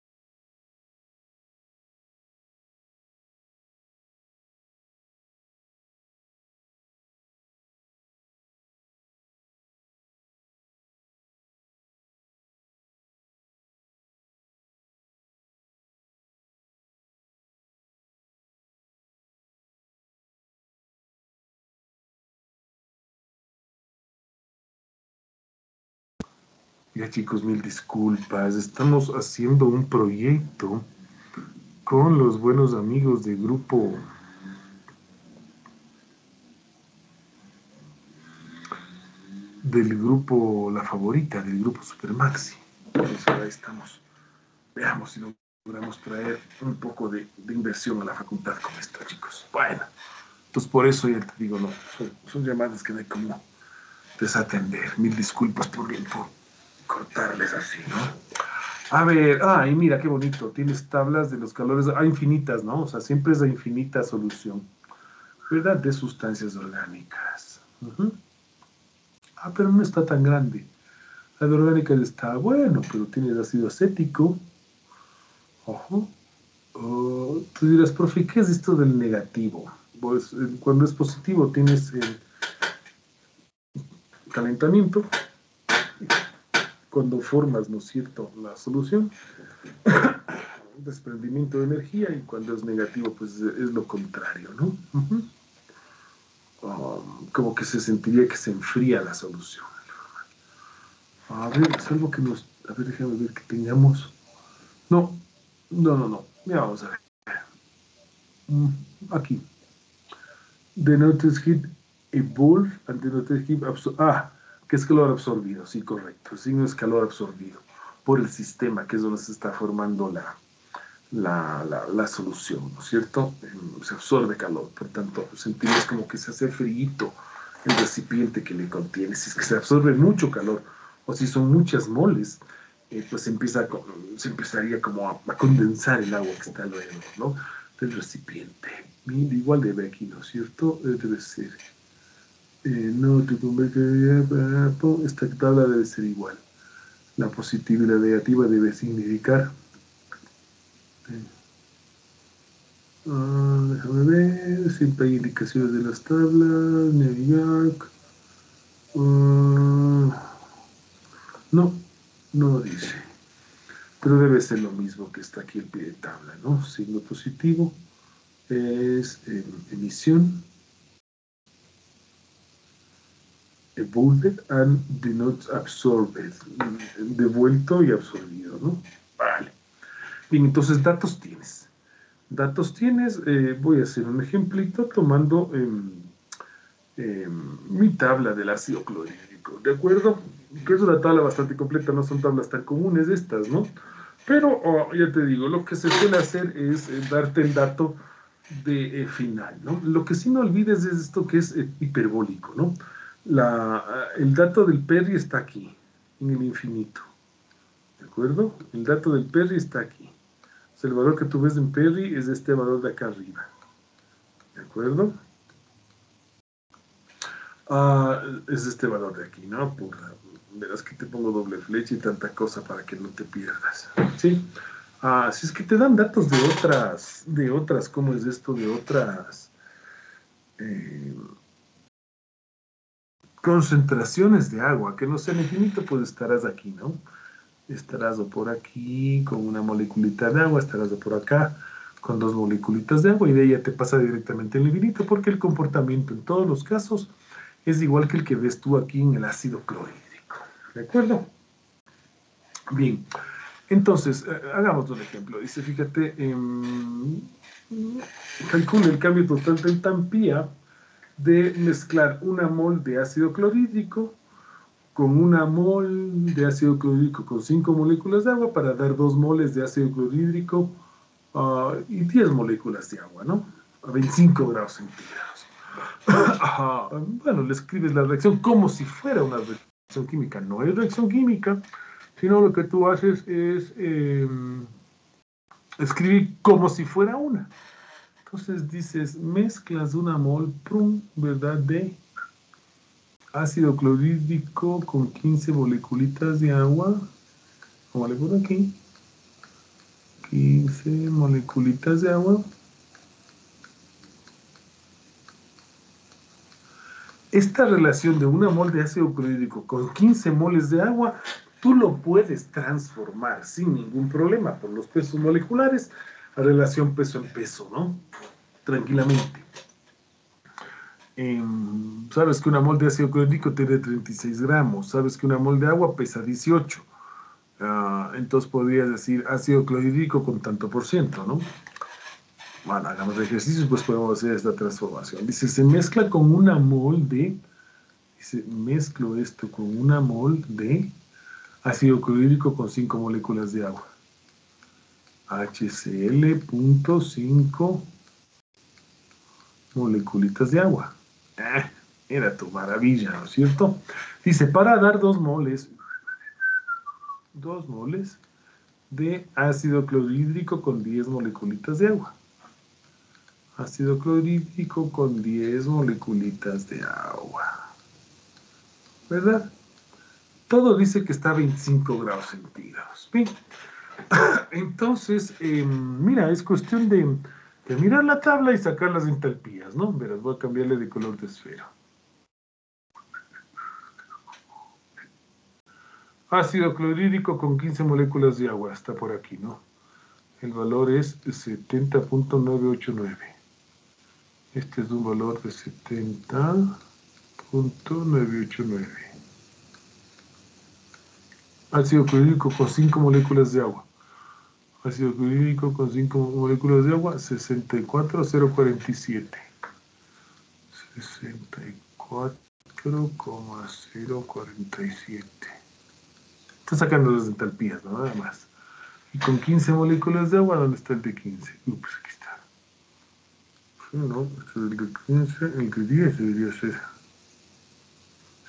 Ya chicos, mil disculpas. Estamos haciendo un proyecto con los buenos amigos del grupo del grupo La Favorita, del grupo Supermaxi. Entonces ahora estamos. Veamos si logramos traer un poco de, inversión a la facultad con esto, chicos. Bueno, entonces por eso ya te digo, no, son, llamadas que no hay como desatender. Mil disculpas por, por cortarles así, ¿no? A ver, ay, mira qué bonito, tienes tablas de los calores, ah, infinitas, ¿no? O sea, siempre es la infinita solución, ¿verdad? De sustancias orgánicas. Ah, pero no está tan grande. La de orgánicas está bueno, pero tienes ácido acético. Ojo. Oh, tú dirás, profe, ¿qué es esto del negativo? Pues eh, cuando es positivo tienes el calentamiento cuando formas, ¿no es cierto?, la solución, desprendimiento de energía y cuando es negativo, pues es lo contrario, ¿no? Um, como que se sentiría que se enfría la solución. A ver, es algo que nos... A ver, déjame ver que tengamos... No, no, no, no. Ya vamos a ver. Mm, aquí. Denotes heat evolve and denotes heat absorb. Ah, que es calor absorbido, sí, correcto. El signo es calor absorbido por el sistema, que es donde se está formando la, la, la, solución, ¿no es cierto? Em, se absorbe calor, por tanto, sentimos como que se hace frío el recipiente que le contiene. Si es que se absorbe mucho calor o si son muchas moles, eh, pues empieza, se empezaría como a, condensar el agua que está luego, ¿no? Del recipiente. igual debe aquí, ¿no es cierto? Eh, debe ser. Eh, no te esta tabla debe ser igual. La positiva y la negativa debe significar. Ah, déjame ver, siempre hay indicaciones de las tablas, New York. Ah, no, no dice. Pero debe ser lo mismo que está aquí el pie de tabla, ¿no? Signo positivo es emisión evolved and denotes absorbed, devuelto y absorbido, ¿no? Vale. Bien, entonces datos tienes. Datos tienes, eh, voy a hacer un ejemplito tomando em, em, mi tabla del ácido clorhídrico, ¿de acuerdo? Que es una tabla bastante completa, no son tablas tan comunes estas, ¿no? Pero oh, ya te digo, lo que se suele hacer es eh, darte el dato de eh, final, ¿no? Lo que sí no olvides es esto que es hiperbólico, ¿no? El dato del Perry está aquí, en el infinito. ¿De acuerdo? El dato del Perry está aquí. O el valor que tú ves en Perry es este valor de acá arriba. ¿De acuerdo? Ah, es este valor de aquí, ¿no? Por, verás que te pongo doble flecha y tanta cosa para que no te pierdas. ¿Sí? Ah, si es que te dan datos de otras, de otras, ¿cómo es esto? De otras... Eh, concentraciones de agua, que no sea infinito, pues estarás aquí, ¿no? Estarás o por aquí con una moleculita de agua, estarás o por acá con dos moleculitas de agua y de ella te pasa directamente el infinito porque el comportamiento en todos los casos es igual que el que ves tú aquí en el ácido clorhídrico. ¿De acuerdo? Bien, entonces, eh, hagamos un ejemplo. Dice, fíjate, eh, calcula el cambio total de entropía de mezclar una mol de ácido clorhídrico con una mol de ácido clorhídrico con 5 moléculas de agua para dar 2 moles de ácido clorhídrico ah, y 10 moléculas de agua, ¿no? A 25 grados centígrados. Bueno, le escribes la reacción como si fuera una reacción química. No es reacción química, sino lo que tú haces es em, escribir como si fuera una. Entonces dices, mezclas una mol, ¿verdad? De ácido clorhídrico con 15 moleculitas de agua. Como le pongo aquí. 15 moleculitas de agua. Esta relación de una mol de ácido clorhídrico con 15 moles de agua, tú lo puedes transformar sin ningún problema por los pesos moleculares la relación peso en peso, ¿no? Tranquilamente. Em, sabes que una mol de ácido clorhídrico tiene 36 gramos, sabes que una mol de agua pesa 18. Ah, entonces podrías decir ácido clorhídrico con tanto por ciento, ¿no? Bueno, hagamos ejercicios, pues podemos hacer esta transformación. Dice, se mezcla con una mol de, dice, mezclo esto con una mol de ácido clorhídrico con 5 moléculas de agua. HCl.5 moleculitas de agua. Eh, era tu maravilla, ¿no es cierto? Dice, para dar dos moles, dos moles de ácido clorhídrico con 10 moleculitas de agua. Ácido clorhídrico con 10 moleculitas de agua. ¿Verdad? Todo dice que está a 25 grados centígrados. Entonces, em, mira, es cuestión de, mirar la tabla y sacar las entalpías, ¿no? Verás, voy a cambiarle de color de esfera. Ácido clorhídrico con 15 moléculas de agua, está por aquí, ¿no? El valor es 70.989. Este es un valor de 70.989. Ácido clorhídrico con 5 moléculas de agua. Ácido clorhídrico con 5 moléculas de agua, 64047. 64,047. Está sacando las entalpías, ¿no? Nada más. Y con 15 moléculas de agua, ¿dónde está el de 15? Ups, aquí está. No, este es el de 15, el de 10 debería ser.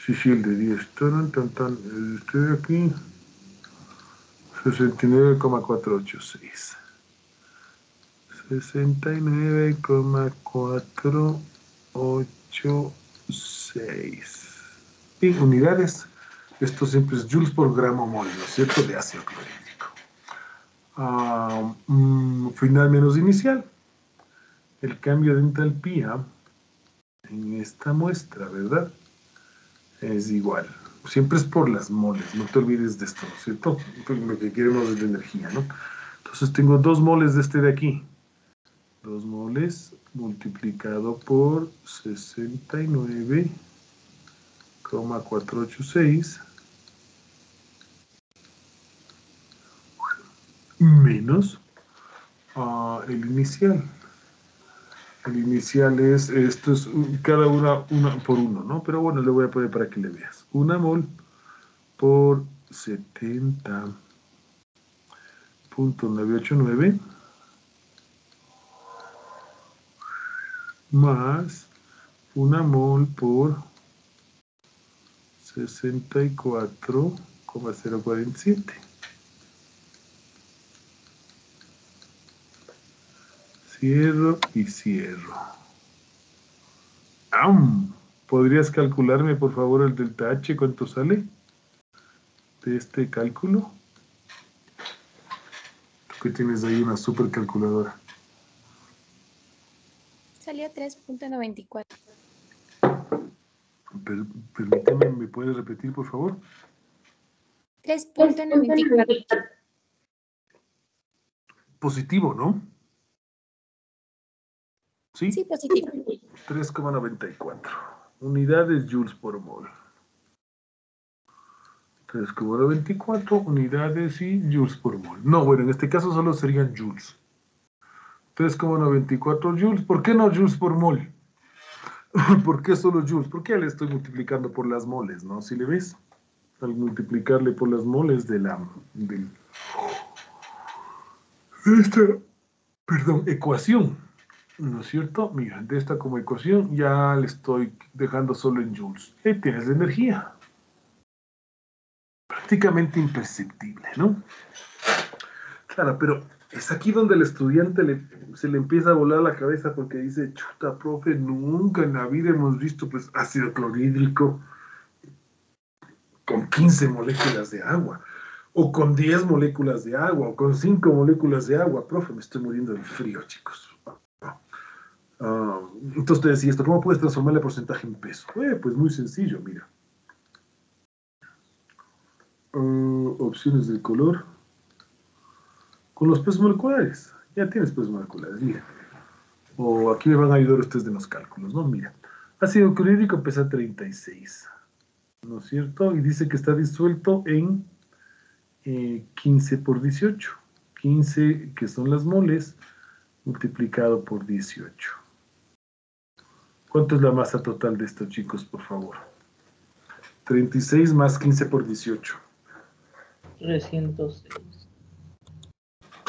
Sí, sí, el de 10. Tan, tan, tan. Este de aquí. 69,486. 69,486. Y unidades. Esto siempre es joules por gramo mol, ¿no es cierto? De ácido clorhídrico. Ah, mm, final menos inicial. El cambio de entalpía en esta muestra, ¿verdad? Es igual siempre es por las moles, no te olvides de esto, ¿no es cierto? Lo que queremos es la energía, ¿no? Entonces tengo dos moles de este de aquí. Dos moles multiplicado por 69,486 menos uh, el inicial. El inicial es, esto es cada una, una por uno, ¿no? Pero bueno, le voy a poner para que le veas. Una mol por 70.989 más una mol por 64,047. Cierro y cierro. ¿Podrías calcularme, por favor, el delta H? ¿Cuánto sale de este cálculo? Tú que tienes ahí una supercalculadora. Salió 3.94. permíteme, ¿me puedes repetir, por favor? 3.94. Positivo, ¿no? ¿Sí? Sí, positivo. 3,94 unidades joules por mol. 3,94 unidades y joules por mol. No, bueno, en este caso solo serían joules. 3,94 joules. ¿Por qué no joules por mol? ¿Por qué solo joules? Porque ya le estoy multiplicando por las moles, ¿no? Si le ves, al multiplicarle por las moles de la... de esta, perdón, ecuación ¿No es cierto? Mira, de esta como ecuación ya le estoy dejando solo en joules. Ahí tienes la energía. Prácticamente imperceptible, ¿no? Claro, pero es aquí donde el estudiante se le empieza a volar la cabeza porque dice, chuta, profe, nunca en la vida hemos visto pues ácido clorhídrico con 15 moléculas de agua, o con 10 moléculas de agua, o con 5 moléculas de agua. Profe, me estoy muriendo de frío, chicos. Ah, entonces te decía esto, ¿cómo puedes transformar el porcentaje en peso? Eh, pues muy sencillo, mira. Ah, opciones del color. Con los pesos moleculares. Ya tienes pesos moleculares, mira. O aquí me van a ayudar ustedes de los cálculos, ¿no? Mira. Ácido clorhídrico pesa 36. ¿No es cierto? Y dice que está disuelto en 15 eh, por 18. 15 que son las moles multiplicado por 18. ¿Cuánto es la masa total de estos chicos, por favor? 36 más 15 por 18. 306.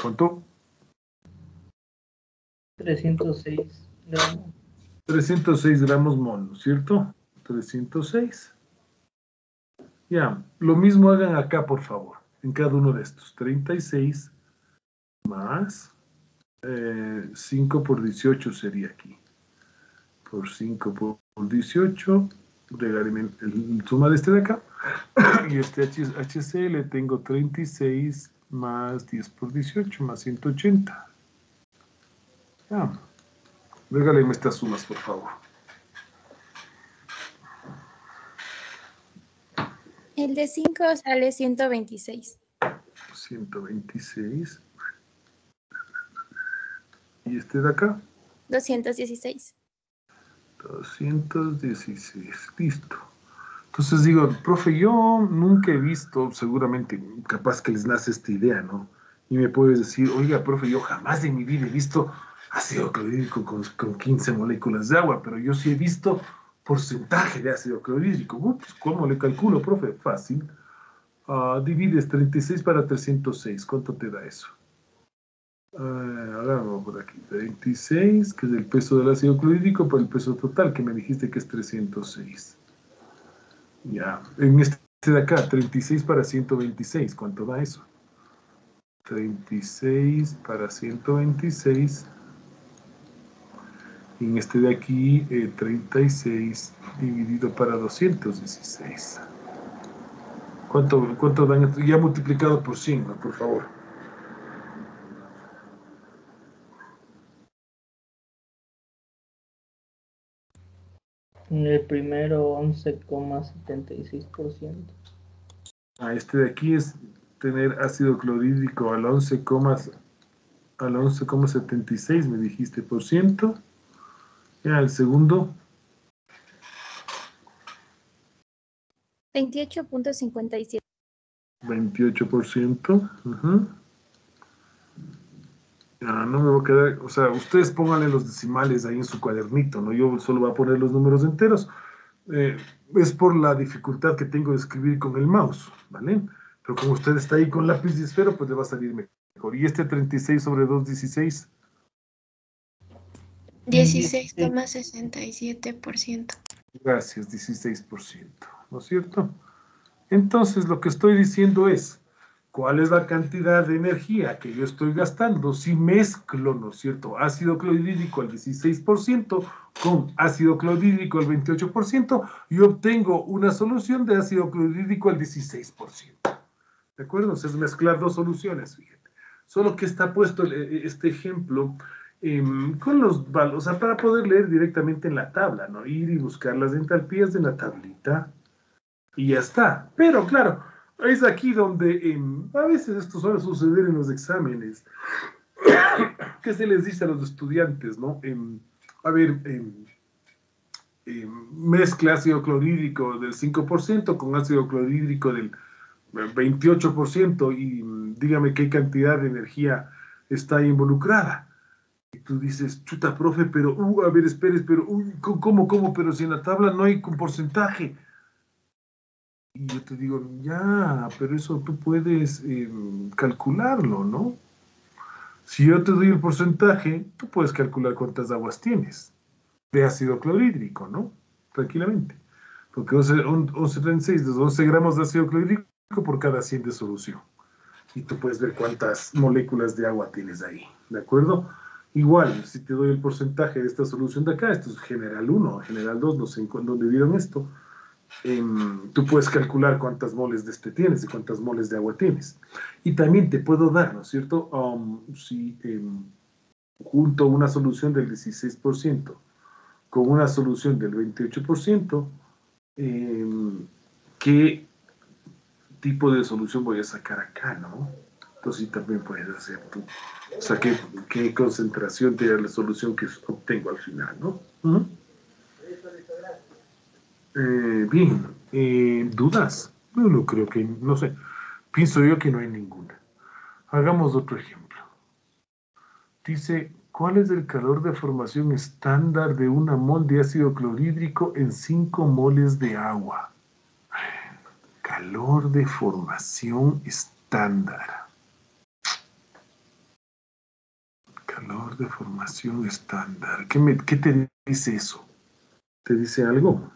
¿Cuánto? 306 gramos. 306 gramos mono, ¿cierto? 306. Ya, lo mismo hagan acá, por favor, en cada uno de estos. 36 más 5 eh, por 18 sería aquí por 5 por 18, el, suma de este de acá, y este HCl tengo 36 más 10 por 18 más 180. Ya. Regáleme estas sumas, por favor. El de 5 sale 126. 126. ¿Y este de acá? 216. 216. Listo. Entonces digo, profe, yo nunca he visto, seguramente, capaz que les nace esta idea, ¿no? Y me puedes decir, oiga, profe, yo jamás en mi vida he visto ácido clorhídrico con, con 15 moléculas de agua, pero yo sí he visto porcentaje de ácido clorhídrico. Pues, ¿Cómo le calculo, profe? Fácil. Uh, divides 36 para 306. ¿Cuánto te da eso? Uh, ahora vamos por aquí. 36, que es el peso del ácido clorhídrico, por el peso total, que me dijiste que es 306. Ya. En este de acá, 36 para 126. ¿Cuánto da eso? 36 para 126 en este de aquí, 36 eh, dividido para 216. ¿Cuánto, cuánto daño? Ya multiplicado por 100, por favor. En el primero 11,76%. Ah, este de aquí es tener ácido clorhídrico al 11,76, al 11,76 me dijiste por ciento. Ya, el segundo. 28.57. 28%. Ya, no me voy a quedar, o sea, ustedes pónganle los decimales ahí en su cuadernito, ¿no? Yo solo voy a poner los números enteros. Eh, es por la dificultad que tengo de escribir con el mouse, ¿vale? Pero como usted está ahí con lápiz y esfero, pues le va a salir mejor. Y este 36 sobre 216. 16,67%. Gracias, 16%, ¿no es cierto? Entonces, lo que estoy diciendo es, ¿cuál es la cantidad de energía que yo estoy gastando si mezclo, ¿no es cierto?, ácido clorhídrico al 16% con ácido clorhídrico al 28% y obtengo una solución de ácido clorhídrico al 16%. ¿De acuerdo? es mezclar dos soluciones, fíjate. Solo que está puesto este ejemplo Em, con los valores, o sea, para poder leer directamente en la tabla, ¿no? Ir y buscar las entalpías de la tablita y ya está. Pero claro, es aquí donde em, a veces esto suele suceder en los exámenes. ¿Qué se les dice a los estudiantes, no? Em, a ver, mezcla ácido clorhídrico del 5% con ácido clorhídrico del 28% y dígame qué cantidad de energía está involucrada. Y tú dices, chuta, profe, pero, uh, a ver, esperes, pero, uy, ¿cómo, cómo? Pero si en la tabla no hay un porcentaje. Y yo te digo, ya, pero eso tú puedes em, calcularlo, ¿no? Si yo te doy el porcentaje, tú puedes calcular cuántas aguas tienes de ácido clorhídrico, ¿no? Tranquilamente. Porque 11,36 11, 11 gramos de ácido clorhídrico por cada 100 de solución. Y tú puedes ver cuántas moléculas de agua tienes ahí, ¿de acuerdo? Igual, si te doy el porcentaje de esta solución de acá, esto es general 1, general 2, no sé en dónde vieron esto, em, tú puedes calcular cuántas moles de este tienes y cuántas moles de agua tienes. Y también te puedo dar, ¿no es cierto? Um, si em, junto una solución del 16% con una solución del 28%, em, ¿qué tipo de solución voy a sacar acá, no? Entonces también puedes hacer tú. O sea, qué, concentración tiene la solución que obtengo al final, ¿no? Eh, bien, eh, ¿dudas? No, creo que, no sé. Pienso yo que no hay ninguna. Hagamos otro ejemplo. Dice, ¿cuál es el calor de formación estándar de una mol de ácido clorhídrico en 5 moles de agua? Calor de formación estándar. Calor de formación estándar. ¿Qué, te dice eso? ¿Te dice algo?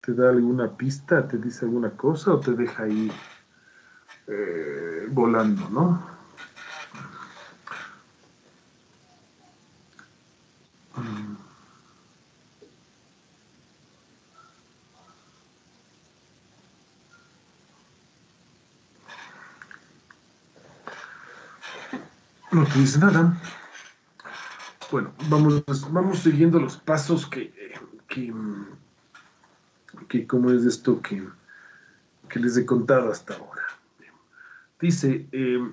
¿Te da alguna pista? ¿Te dice alguna cosa o te deja ahí eh, volando, no? Mm. No te dice nada. Bueno, vamos, vamos siguiendo los pasos que, que, que ¿cómo es esto? Que, que les he contado hasta ahora. Dice, em,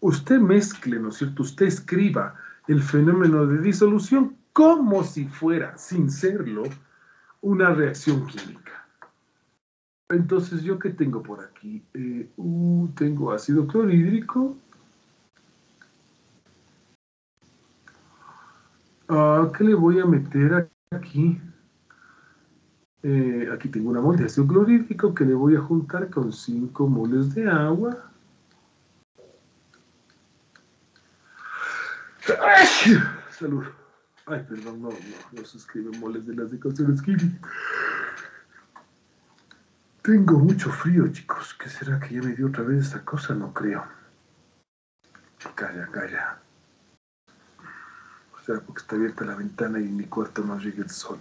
usted mezcle, ¿no es cierto? Usted escriba el fenómeno de disolución como si fuera, sin serlo, una reacción química. Entonces, ¿yo qué tengo por aquí? Eh, uh, tengo ácido clorhídrico. Ah, ¿Qué le voy a meter aquí? Eh, aquí tengo una mol de ácido clorhídrico que le voy a juntar con 5 moles de agua. Salud. Ay, perdón, no, no, no se escriben moles de las ecuaciones químicas. Tengo mucho frío, chicos. ¿Qué será que ya me dio otra vez esta cosa? No creo. Calla, calla. O sea, porque está abierta la ventana y en mi cuarto no llega el sol.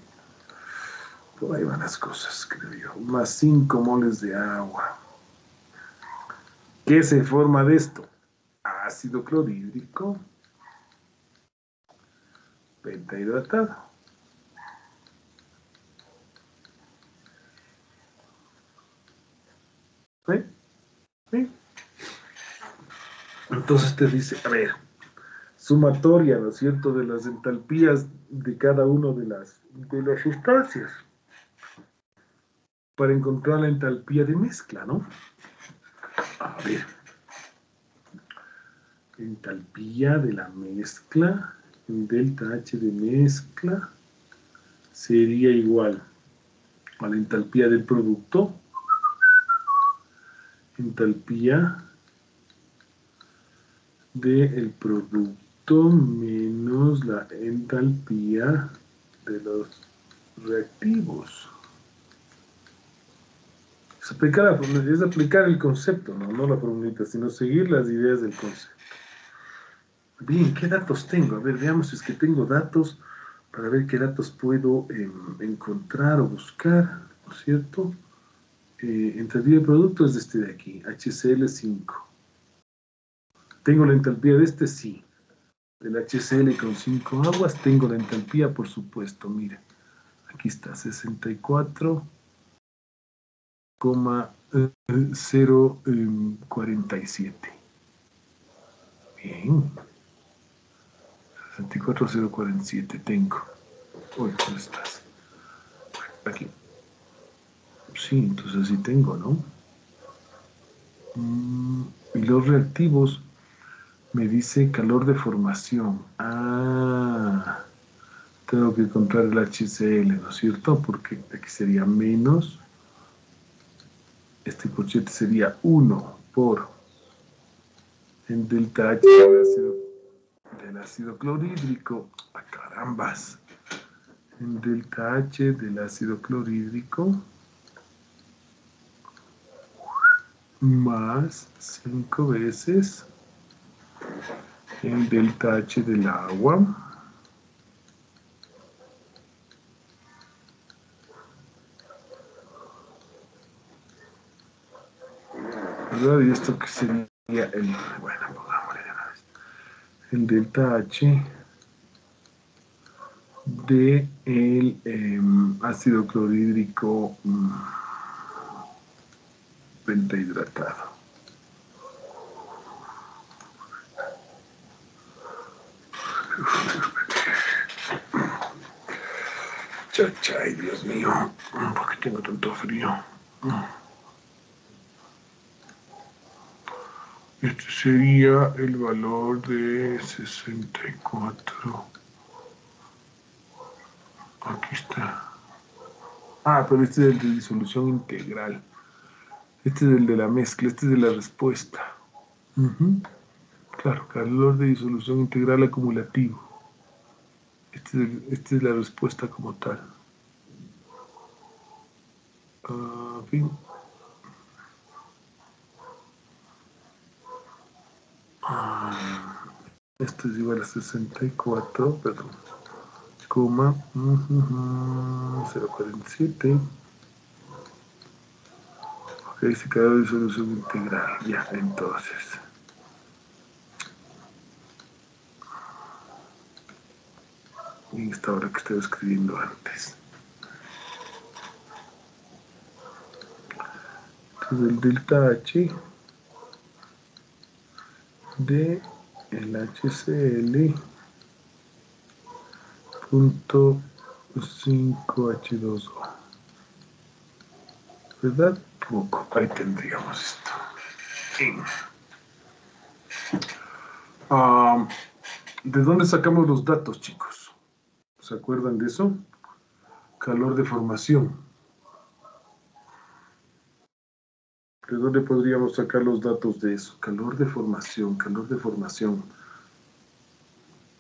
Por ahí van las cosas, creo yo. Más 5 moles de agua. ¿Qué se forma de esto? Ácido clorhídrico pentahidratado. ¿Sí? ¿Sí? Entonces te dice, a ver, sumatoria, ¿no es cierto?, de las entalpías de cada una de las, de las sustancias para encontrar la entalpía de mezcla, ¿no? A ver, entalpía de la mezcla delta H de mezcla sería igual a la entalpía del producto, entalpía del producto menos la entalpía de los reactivos. Es aplicar, es aplicar el concepto, ¿no? no la formulita, sino seguir las ideas del concepto. Bien, ¿qué datos tengo? A ver, veamos si es que tengo datos para ver qué datos puedo em, encontrar o buscar, ¿no es cierto? Eh, entalpía de producto es de este de aquí, HCl5. ¿Tengo la entalpía de este? Sí. Del HCl con 5 aguas tengo la entalpía, por supuesto. Mira, aquí está, 64,047. Bien. 64047 tengo. Uy, ¿dónde estás? Aquí. Sí, entonces sí tengo, ¿no? Mm, y los reactivos me dice calor de formación. Ah, tengo que encontrar el HCl, ¿no es cierto? Porque aquí sería menos. Este cochete sería 1 por en delta H del ácido clorhídrico, a carambas, en delta H del ácido clorhídrico más 5 veces el delta H del agua y esto que sería el bueno el delta H de el em, ácido clorhídrico um, pentahidratado. Chachay, Dios mío, ¿por qué tengo tanto frío? Este sería el valor de 64. Aquí está. Ah, pero este es el de disolución integral. Este es el de la mezcla, este es de la respuesta. Claro, calor de disolución integral acumulativo. Este es, este es la respuesta como tal. Uh, fin. Esto es igual a 64, perdón, coma 047. Ok, se quedó de solución integral. Ya, entonces. Y esta hora que estaba escribiendo antes. del delta H de el HCl punto 5H2O. ¿Verdad? Poco. Ahí tendríamos esto. Ah, ¿De dónde sacamos los datos, chicos? ¿Se acuerdan de eso? Calor de formación. ¿De dónde podríamos sacar los datos de eso? Calor de formación, calor de formación.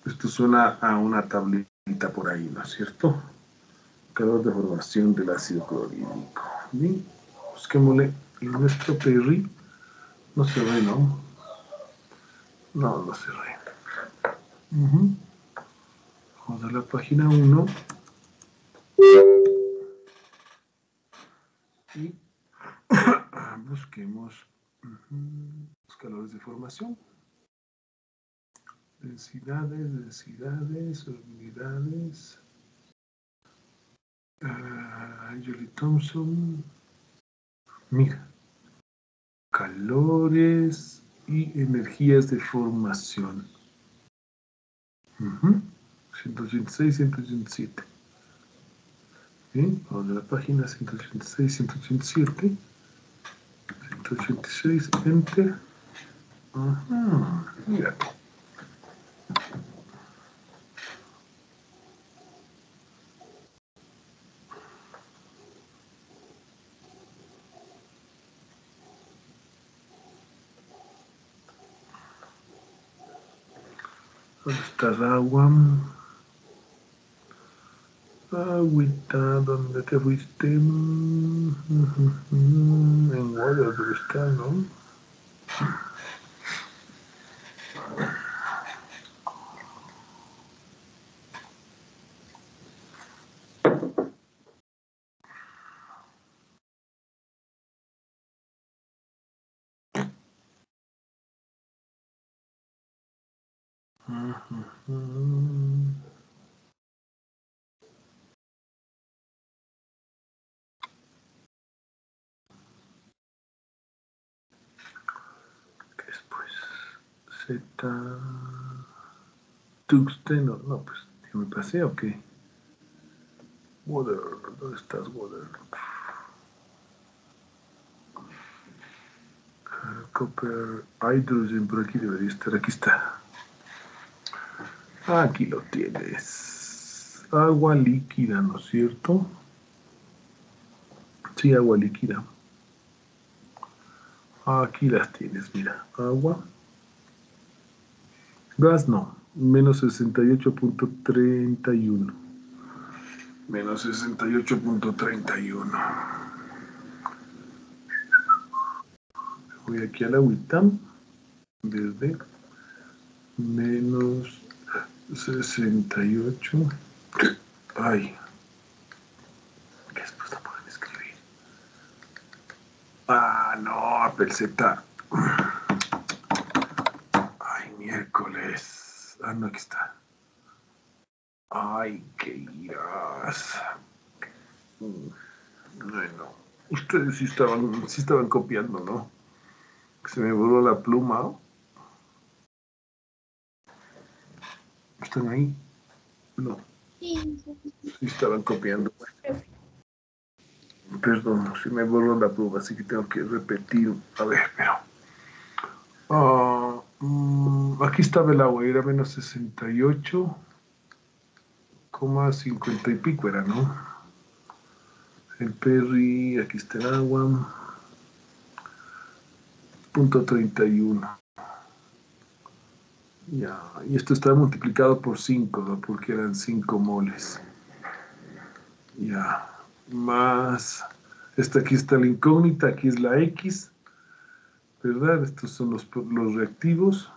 Esto suena a una tablita por ahí, ¿no es cierto? Calor de formación del ácido clorhídrico. Bien, busquémosle nuestro perri. No se ve, ¿no? No, no se ve. Vamos a la página 1. Y busquemos los calores de formación. Densidades, densidades, unidades. Uh, Julie Thompson. Mira. Calores y energías de formación. 186, 187. Bien, vamos a la página 186, 187. 186, enter. Ajá, mira. ¿Dónde está el agua? Agüita, ¿dónde te fuiste? En Water, ¿dónde está, no? Z. Tuxteno. No, pues, ¿qué me pasé o qué? Water. ¿Dónde estás, Water? Copper Hydrogen, por aquí debería estar. Aquí está. Aquí lo tienes. Agua líquida, ¿no es cierto? Sí, agua líquida. Aquí las tienes, mira. Agua Gas no, menos 68.31. Menos 68.31. Voy aquí a la agüita. Desde menos 68. Ay. ¿Qué después no pueden escribir? Ah, no, Apple Z. Ah, no, aquí está. Ay, qué iras. Bueno, ustedes sí estaban, sí estaban copiando, ¿no? Se me voló la pluma. ¿Están ahí? No. Sí, estaban copiando. Perdón, se me borró la pluma, así que tengo que repetir. A ver, pero. Ah, Mm, aquí estaba el agua, era menos 68,50 y pico era, ¿no? El Perry, aquí está el agua. Punto 31. Ya, y esto está multiplicado por 5, ¿no? Porque eran 5 moles. Ya, más. Esta aquí está la incógnita, aquí es la X ¿verdad? Estos son los, los reactivos.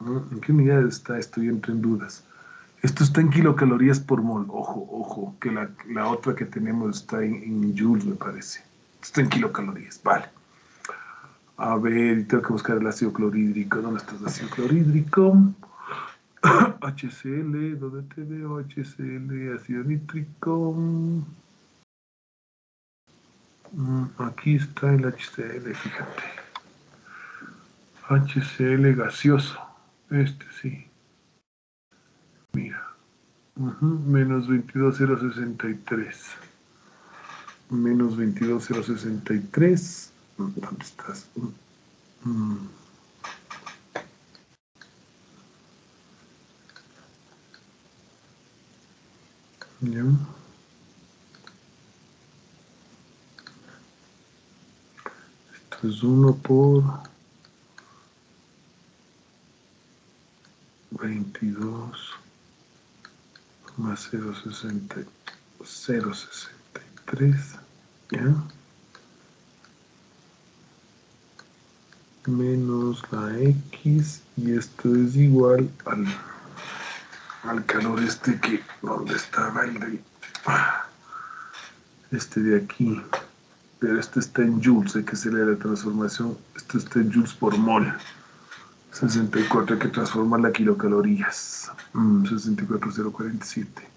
¿En qué unidad está? Estoy entre en dudas. Esto está en kilocalorías por mol. Ojo, ojo, que la, la otra que tenemos está en, en, joules, me parece. Está en kilocalorías, vale. A ver, tengo que buscar el ácido clorhídrico. ¿Dónde está el ácido clorhídrico? HCl, ¿dónde te veo? HCl, ácido nítrico. Mm, aquí está el HCl, fíjate. HCl gaseoso. Este sí. Mira. Menos 22063. Menos 22063. ¿Dónde estás? Mm. Ya. Esto es 1 por 22 más 0,60 0,63 ¿ya? menos la X y esto es igual al, al calor este que donde estaba el de este de aquí. Pero este está en joules hay que hacerle la transformación. Esto está en joules por mol 64 hay que transformarla a kilocalorías. Mm, 64047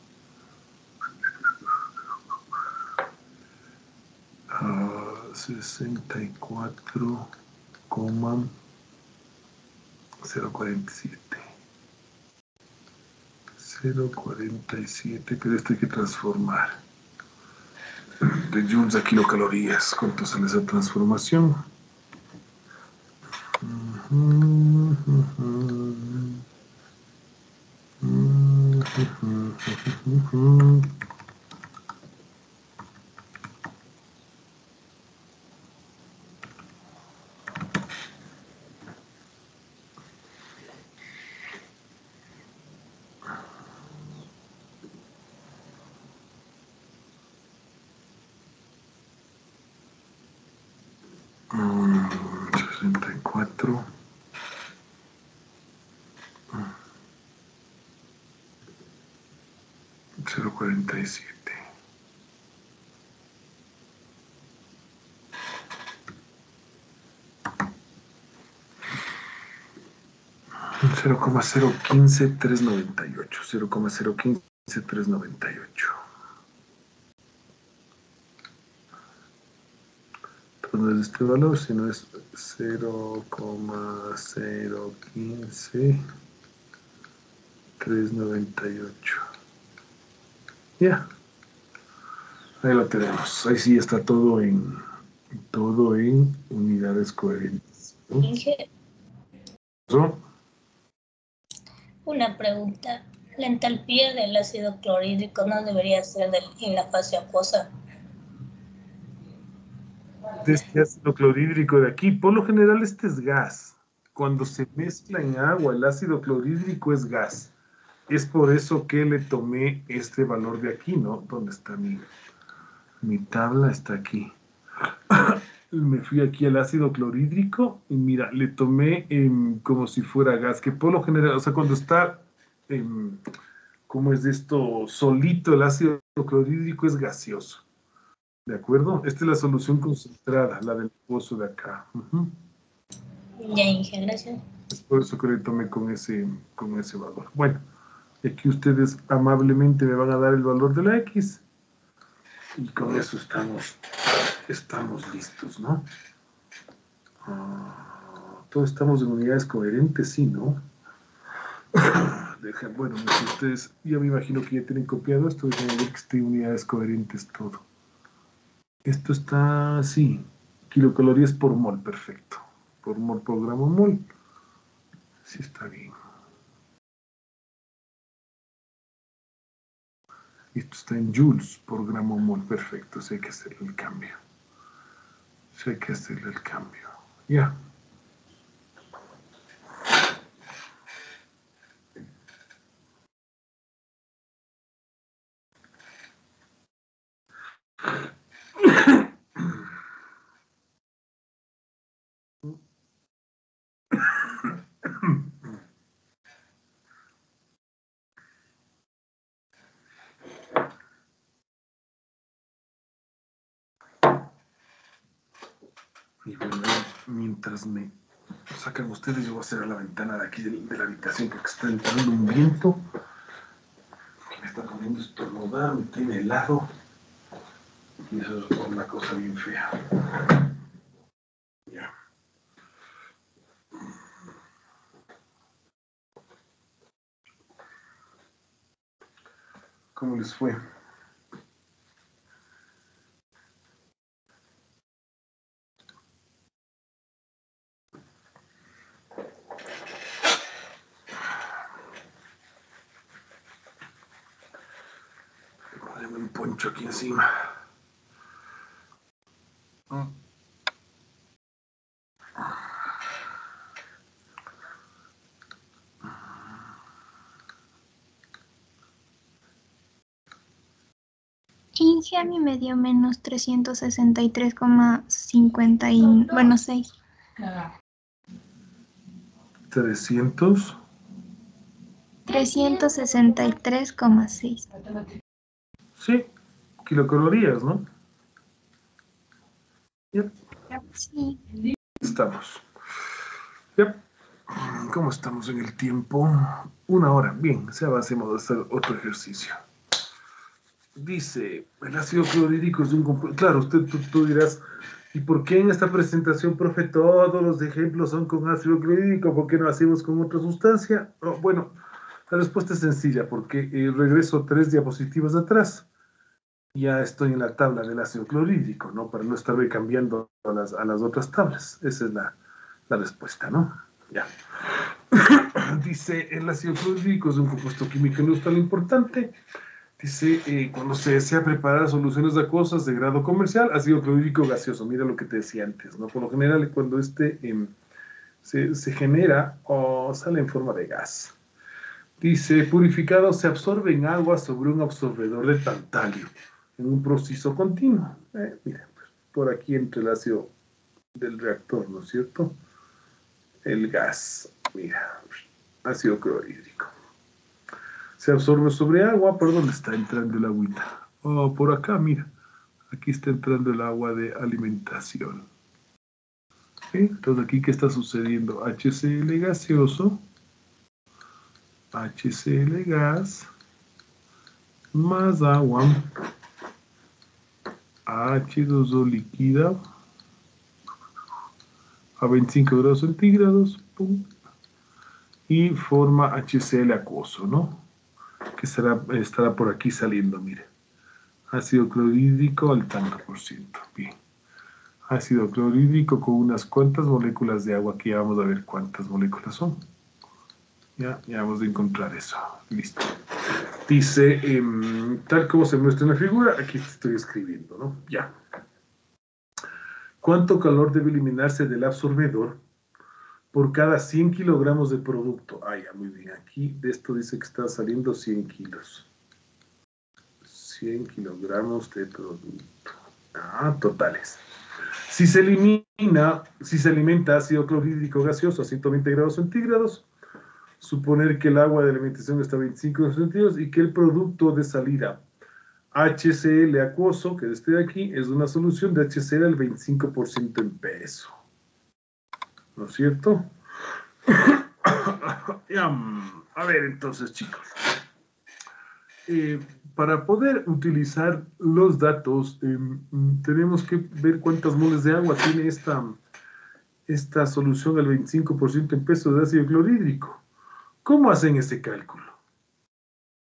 uh, 64 047 047 pero esto hay que transformar. De joules a kilocalorías cuánto sale esa transformación 64 Un 0,015398, 0,015398. Pues no es este valor, sino es 0,015398. Ya. Ahí lo tenemos. Ahí sí está todo en todo en unidades coherentes. Una pregunta. La entalpía del ácido clorhídrico no debería ser en la fase acuosa. De este ácido clorhídrico de aquí, por lo general este es gas. Cuando se mezcla en agua, el ácido clorhídrico es gas. Es por eso que le tomé este valor de aquí, ¿no? ¿Dónde está mi, mi tabla? Está aquí. me fui aquí al ácido clorhídrico y mira, le tomé como si fuera gas, que por lo general, o sea, cuando está, como es esto, solito el ácido clorhídrico es gaseoso. ¿De acuerdo? Esta es la solución concentrada, la del pozo de acá. Ya, Inge, gracias. Es por eso que le tomé con ese, con ese valor. Bueno, aquí ustedes amablemente me van a dar el valor de la X. Y con eso estamos estamos listos, ¿no? Ah, todos estamos en unidades coherentes, sí, ¿no? bueno, ustedes ya me imagino que ya tienen copiado esto, déjenme ver que esté en unidades coherentes todo. Esto está, sí, kilocalorías por mol, perfecto. Por mol por gramo mol. Sí está bien. Esto está en joules por gramo mol, perfecto, sí hay que hacer el cambio hay que hacerle el cambio. Ya bueno, mientras me sacan ustedes, yo voy a cerrar la ventana de aquí de, la habitación porque está entrando un viento que me está poniendo estornudar, me tiene helado. Y eso es una cosa bien fea. Ya. ¿Cómo les fue? Poneme un poncho aquí encima. Inge a mí me dio menos 363,50 y bueno, 6. 300. 363,6. Sí, kilocalorías, ¿no? Yep, Sí. estamos. Yep. ¿Cómo estamos en el tiempo? Una hora. Bien, se avancemos a hacer otro ejercicio. Dice, el ácido clorhídrico es un. Claro, usted tú, tú dirás, ¿y por qué en esta presentación, profe, todos los ejemplos son con ácido clorhídrico? ¿Por qué no hacemos con otra sustancia? Oh, bueno, la respuesta es sencilla, porque eh, regreso tres diapositivas atrás. Ya estoy en la tabla del ácido clorhídrico, ¿no? Para no estar cambiando a las, a las otras tablas. Esa es la, la respuesta, ¿no? Ya. Dice, el ácido clorhídrico es un compuesto químico neutral importante. Dice, eh, cuando se desea preparar soluciones acuosas de grado comercial, ácido clorhídrico gaseoso. Mira lo que te decía antes, ¿no? Por lo general, cuando este em, se, se genera o sale en forma de gas. Dice, purificado se absorbe en agua sobre un absorbedor de tantalio en un proceso continuo. Eh, mira, pues, por aquí entre el ácido del reactor, ¿no es cierto? El gas, mira, ácido clorhídrico. Se absorbe sobre agua, ¿por dónde está entrando el agüita? Oh, por acá, mira. Aquí está entrando el agua de alimentación. ¿Ok? Entonces, aquí, ¿qué está sucediendo? HCl gaseoso, HCl gas, más agua, H2O líquida a 25 grados centígrados y forma HCl acuoso, ¿no? Que será, estará por aquí saliendo, mire. Ácido clorhídrico al tanto por ciento. Bien. Ácido clorhídrico con unas cuantas moléculas de agua, que ya vamos a ver cuántas moléculas son. Ya, ya vamos a encontrar eso. Listo. Dice, em, tal como se muestra en la figura, aquí estoy escribiendo, ¿no? Ya. ¿Cuánto calor debe eliminarse del absorbedor por cada 100 kilogramos de producto? Ah, ya, muy bien. Aquí de esto dice que está saliendo 100 kilos. 100 kilogramos de producto. Ah, totales. Si se elimina, si se alimenta ácido clorhídrico gaseoso a 120 grados centígrados, suponer que el agua de alimentación está a 25 grados centígrados y que el producto de salida HCl acuoso, que este de aquí, es una solución de HCl al 25% en peso. ¿No es cierto? A ver, entonces, chicos. Eh, para poder utilizar los datos, eh, tenemos que ver cuántas moles de agua tiene esta, esta solución al 25% en peso de ácido clorhídrico. ¿Cómo hacen ese cálculo?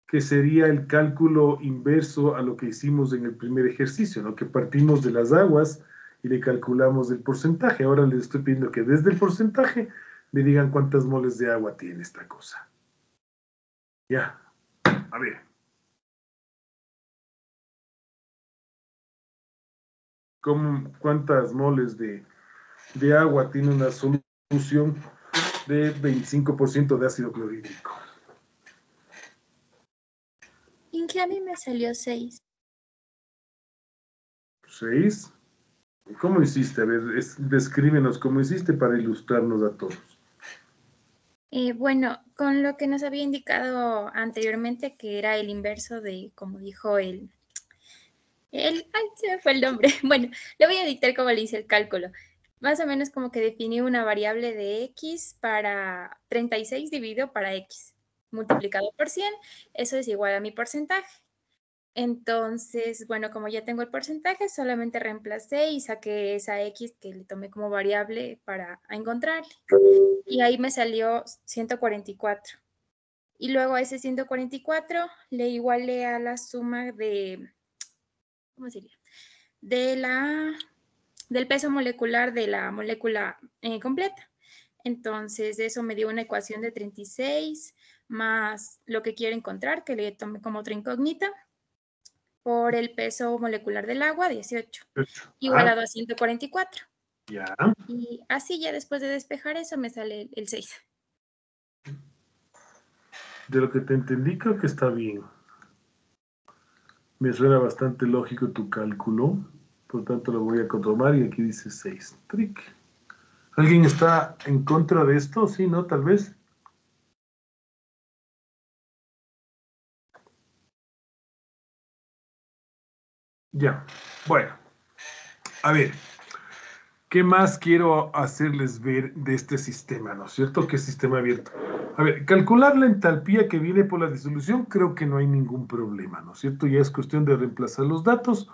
Que sería el cálculo inverso a lo que hicimos en el primer ejercicio, ¿no? Que partimos de las aguas y le calculamos el porcentaje. Ahora les estoy pidiendo que desde el porcentaje me digan cuántas moles de agua tiene esta cosa. Ya, a ver. ¿Cómo, ¿Cuántas moles de, de agua tiene una solución de 25% de ácido clorhídrico? Inge a mí me salió 6. ¿Seis? ¿Cómo hiciste? A ver, es- descríbenos cómo hiciste para ilustrarnos a todos. Eh, bueno, con lo que nos había indicado anteriormente, que era el inverso de, como dijo el, el, ay, se me fue el nombre. Bueno, le voy a dictar cómo le hice el cálculo. Más o menos como que definí una variable de x para 36 dividido para x multiplicado por 100, eso es igual a mi porcentaje. Entonces, bueno, como ya tengo el porcentaje, solamente reemplacé y saqué esa X que le tomé como variable para encontrarle. Y ahí me salió 144. Y luego a ese 144 le igualé a la suma de, ¿cómo sería? De la, del peso molecular de la molécula eh, completa. Entonces, eso me dio una ecuación de 36 más lo que quiero encontrar, que le tomé como otra incógnita, por el peso molecular del agua, 18, igualado a 144. Ya. Y así ya después de despejar eso me sale el 6. De lo que te entendí, creo que está bien. Me suena bastante lógico tu cálculo, por tanto lo voy a contromar y aquí dice 6. Trick. ¿Alguien está en contra de esto? Sí, ¿no? Tal vez. Ya, bueno. A ver, ¿qué más quiero hacerles ver de este sistema, no es cierto? ¿Qué sistema abierto? A ver, calcular la entalpía que viene por la disolución, creo que no hay ningún problema, ¿no es cierto? Ya es cuestión de reemplazar los datos,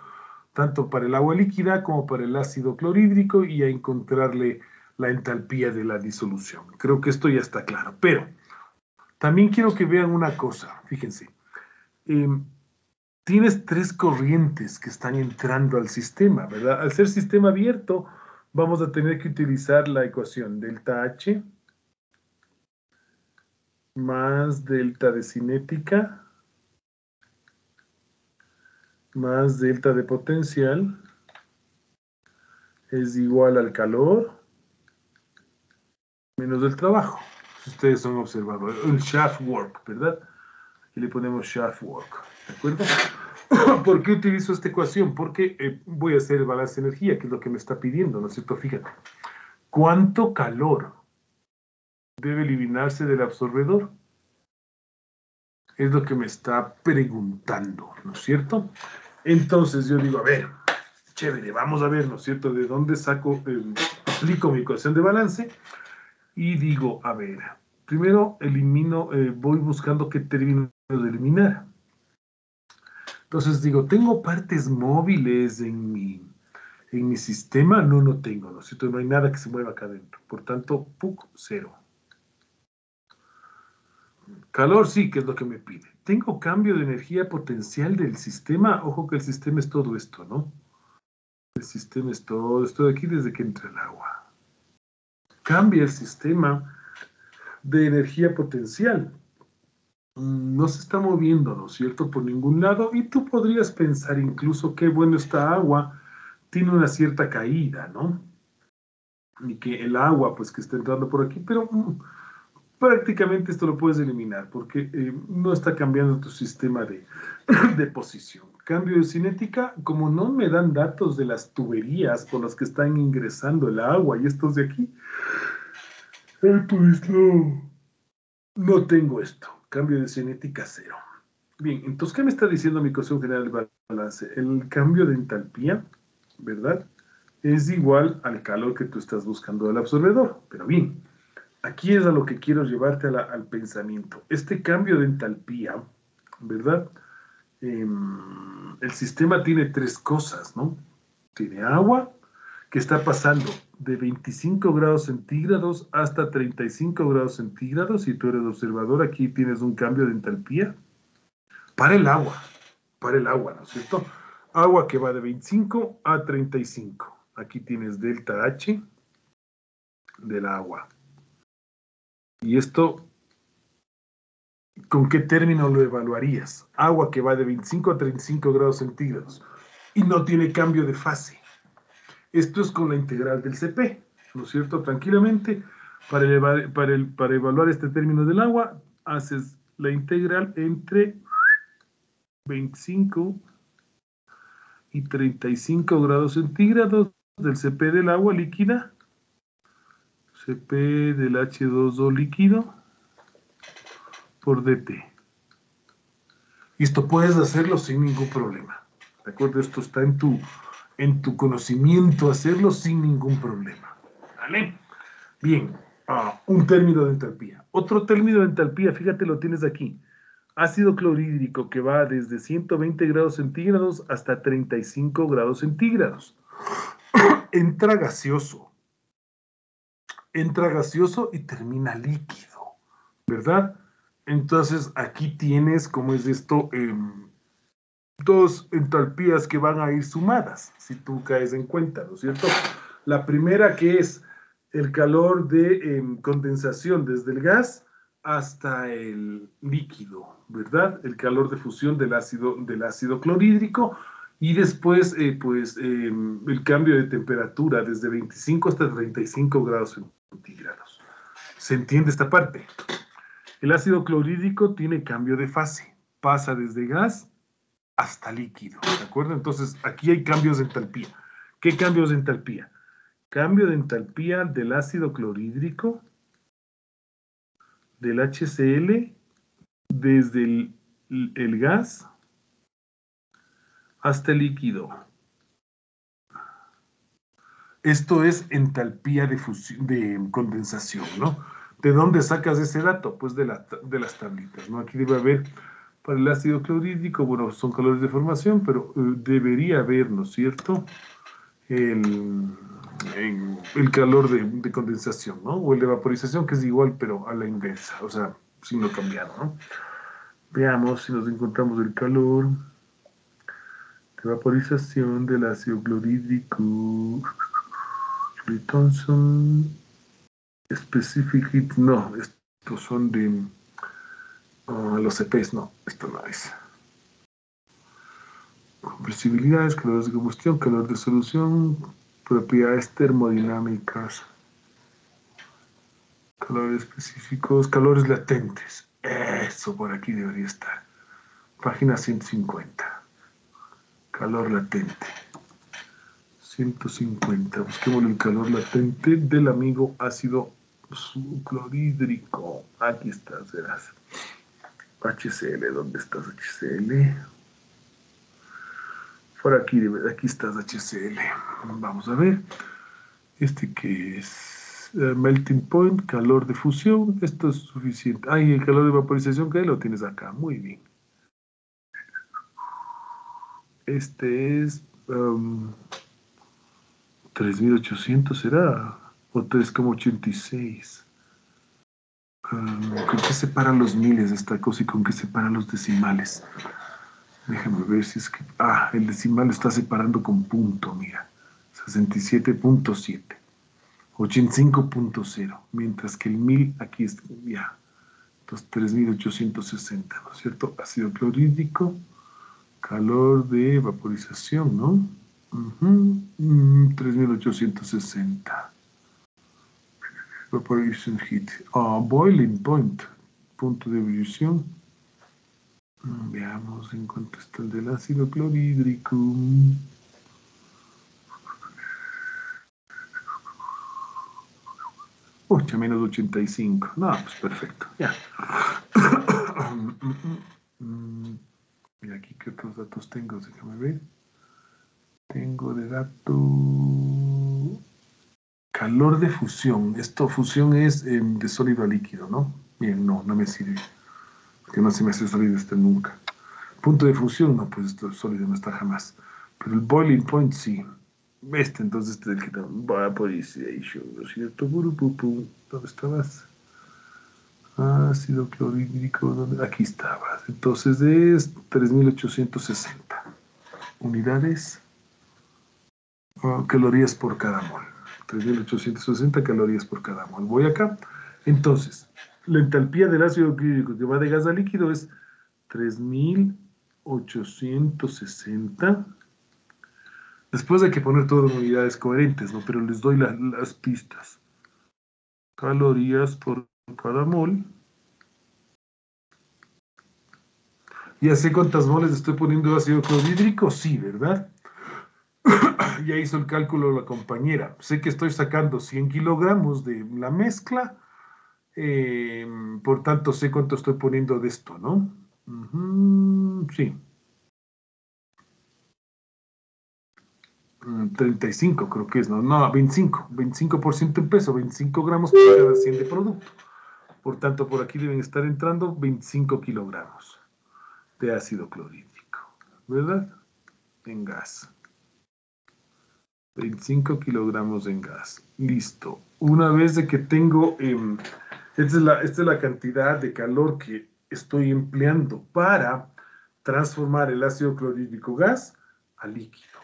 tanto para el agua líquida como para el ácido clorhídrico y a encontrarle la entalpía de la disolución. Creo que esto ya está claro, pero también quiero que vean una cosa, fíjense. Eh, tienes tres corrientes que están entrando al sistema, ¿verdad? Al ser sistema abierto, vamos a tener que utilizar la ecuación delta H más delta de cinética más delta de potencial es igual al calor menos el trabajo. Si ustedes son observadores, el shaft work, ¿verdad? Aquí le ponemos shaft work. ¿De acuerdo? ¿Por qué utilizo esta ecuación? Porque eh, voy a hacer el balance de energía, que es lo que me está pidiendo, ¿no es cierto? Fíjate. ¿Cuánto calor debe eliminarse del absorbedor? Es lo que me está preguntando, ¿no es cierto? Entonces yo digo, a ver, chévere, vamos a ver, ¿no es cierto? ¿De dónde saco, aplico mi ecuación de balance? Y digo, a ver, primero elimino, eh, voy buscando qué término de eliminar. Entonces digo, ¿tengo partes móviles en mi, en mi sistema? No, no tengo, ¿no es cierto? No hay nada que se mueva acá adentro. Por tanto, PUC cero. Calor sí, que es lo que me pide. ¿Tengo cambio de energía potencial del sistema? Ojo que el sistema es todo esto, ¿no? El sistema es todo esto de aquí desde que entra el agua. Cambia el sistema de energía potencial no se está moviendo, ¿no es cierto?, por ningún lado, y tú podrías pensar incluso que, bueno, esta agua tiene una cierta caída, ¿no? Y que el agua, pues, que está entrando por aquí, pero mm, prácticamente esto lo puedes eliminar, porque eh, no está cambiando tu sistema de, de posición. Cambio de cinética, como no me dan datos de las tuberías por las que están ingresando el agua y estos de aquí, eh, no, no tengo esto cambio de cinética cero. Bien, entonces, ¿qué me está diciendo mi ecuación general de balance? El cambio de entalpía, ¿verdad? Es igual al calor que tú estás buscando del absorbedor. Pero bien, aquí es a lo que quiero llevarte al pensamiento. Este cambio de entalpía, ¿verdad? Em, el sistema tiene tres cosas, ¿no? Tiene agua, que está pasando de 25 grados centígrados hasta 35 grados centígrados. y tú eres observador, aquí tienes un cambio de entalpía. Para el agua, para el agua, ¿no es cierto? Agua que va de 25 a 35. Aquí tienes delta H del agua. Y esto, ¿con qué término lo evaluarías? Agua que va de 25 a 35 grados centígrados y no tiene cambio de fase. Esto es con la integral del CP, ¿no es cierto? Tranquilamente, para, evaluar este término del agua, haces la integral entre 25 y 35 grados centígrados del CP del agua líquida, CP del H2O líquido por DT. Esto puedes hacerlo sin ningún problema. ¿De acuerdo? Esto está en tu en tu conocimiento hacerlo sin ningún problema. ¿Vale? Bien, ah, un término de entalpía. Otro término de entalpía, fíjate, lo tienes aquí. ácido clorhídrico que va desde 120 grados centígrados hasta 35 grados centígrados. Entra gaseoso. Entra gaseoso y termina líquido, ¿verdad? Entonces aquí tienes, ¿cómo es esto? Em, dos entalpías que van a ir sumadas, si tú caes en cuenta, ¿no es cierto? La primera que es el calor de em, condensación desde el gas hasta el líquido, ¿verdad? El calor de fusión del ácido, del ácido clorhídrico y después, eh, pues, em, el cambio de temperatura desde 25 hasta 35 grados centígrados. ¿Se entiende esta parte? El ácido clorhídrico tiene cambio de fase, pasa desde gas hasta líquido, ¿de acuerdo? Entonces, aquí hay cambios de entalpía. ¿Qué cambios de entalpía? Cambio de entalpía del ácido clorhídrico, del HCl, desde el, gas hasta el líquido. Esto es entalpía de, de condensación, ¿no? ¿De dónde sacas ese dato? Pues de, de las tablitas, ¿no? Aquí debe haber para el ácido clorhídrico, bueno, son calores de formación, pero eh, debería haber, ¿no es cierto? El, el calor de, condensación, ¿no? O el de vaporización, que es igual, pero a la inversa, o sea, sin lo cambiado, ¿no? Veamos si nos encontramos el calor de vaporización del ácido clorhídrico. Thompson, specific heat, no, estos son de los EPs, no, esto no es. Compresibilidades, calores de combustión, calor de solución, propiedades termodinámicas, calores específicos, calores latentes. Eso por aquí debería estar. Página 150. Calor latente. 150. Busquemos el calor latente del amigo ácido clorhídrico. Aquí está, verás. HCl, ¿dónde estás HCl? Por aquí, aquí estás HCl. Vamos a ver. Este que es eh, melting point, calor de fusión. Esto es suficiente. Ah, el calor de vaporización que lo tienes acá. Muy bien. Este es 3800 um, será o 3,86. Um, ¿Con qué separan los miles esta cosa y con qué separan los decimales? Déjame ver si es que... Ah, el decimal está separando con punto, mira. 67.7. 85.0. Mientras que el 1000 aquí está, ya. Entonces 3860, ¿no es cierto? Ácido clorhídrico, calor de vaporización, ¿no? 3860. Mm, Evaporation heat. Boiling point, punto de ebullición. Veamos en cuánto está el del ácido clorhídrico. Ocho menos 85. No, pues perfecto. Ya. Y aquí qué otros datos tengo, déjame ver. Tengo de dato calor de fusión. Esto fusión es em, de sólido a líquido, ¿no? Bien, no, no me sirve que no se me hace sólido este nunca. Punto de fusión, no, pues esto sólido no está jamás. Pero el boiling point sí. Este entonces este del que ¿no cierto? ¿Dónde estabas? Ácido clorhídrico, aquí estabas. Entonces es 3860 unidades calorías por cada mol. 3860 calorías por cada mol. Voy acá. Entonces, la entalpía del ácido clorhídrico que va de gas a líquido es 3860. Después hay que poner todas las unidades coherentes, ¿no? Pero les doy las pistas. Calorías por cada mol. Ya sé cuántas moles estoy poniendo de ácido clorhídrico, sí, ¿verdad? Ya hizo el cálculo la compañera. Sé que estoy sacando 100 kilogramos de la mezcla eh, por tanto, sé cuánto estoy poniendo de esto, ¿no? sí. 35 mm, creo que es, ¿no? No, 25. 25% en peso, 25 gramos por cada 100 de producto. Por tanto, por aquí deben estar entrando 25 kilogramos. de ácido clorhídrico, ¿verdad? En gas. 25 kilogramos en gas. Listo. Una vez de que tengo, em, esta, es la, cantidad de calor que estoy empleando para transformar el ácido clorhídrico gas a líquido,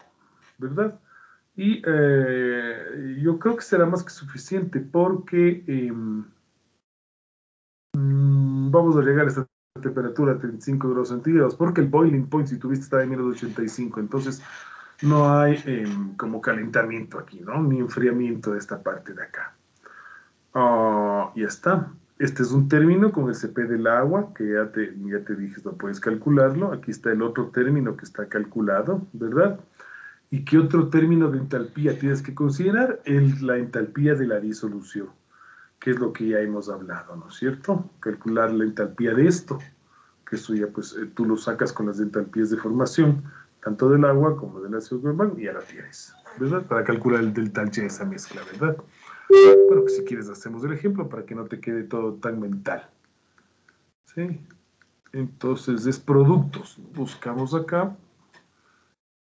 ¿verdad? Y eh, yo creo que será más que suficiente porque em, mm, vamos a llegar a esta temperatura a 35 grados centígrados, porque el boiling point, si tuviste, está en menos 85, entonces no hay em, como calentamiento aquí, ¿no? Ni enfriamiento de esta parte de acá. Ah, ya está. Este es un término con el CP del agua, que ya te, ya te dije, no puedes calcularlo. Aquí está el otro término que está calculado, ¿verdad? ¿Y qué otro término de entalpía tienes que considerar? Es la entalpía de la disolución, que es lo que ya hemos hablado, ¿no es cierto? Calcular la entalpía de esto, que eso ya pues eh, tú lo sacas con las entalpías de formación, tanto del agua como del ácido carbónico, y ya la tienes, ¿verdad? Para calcular el delta de esa mezcla, ¿verdad? Bueno, pues si quieres hacemos el ejemplo para que no te quede todo tan mental. ¿Sí? Entonces es productos. Buscamos acá.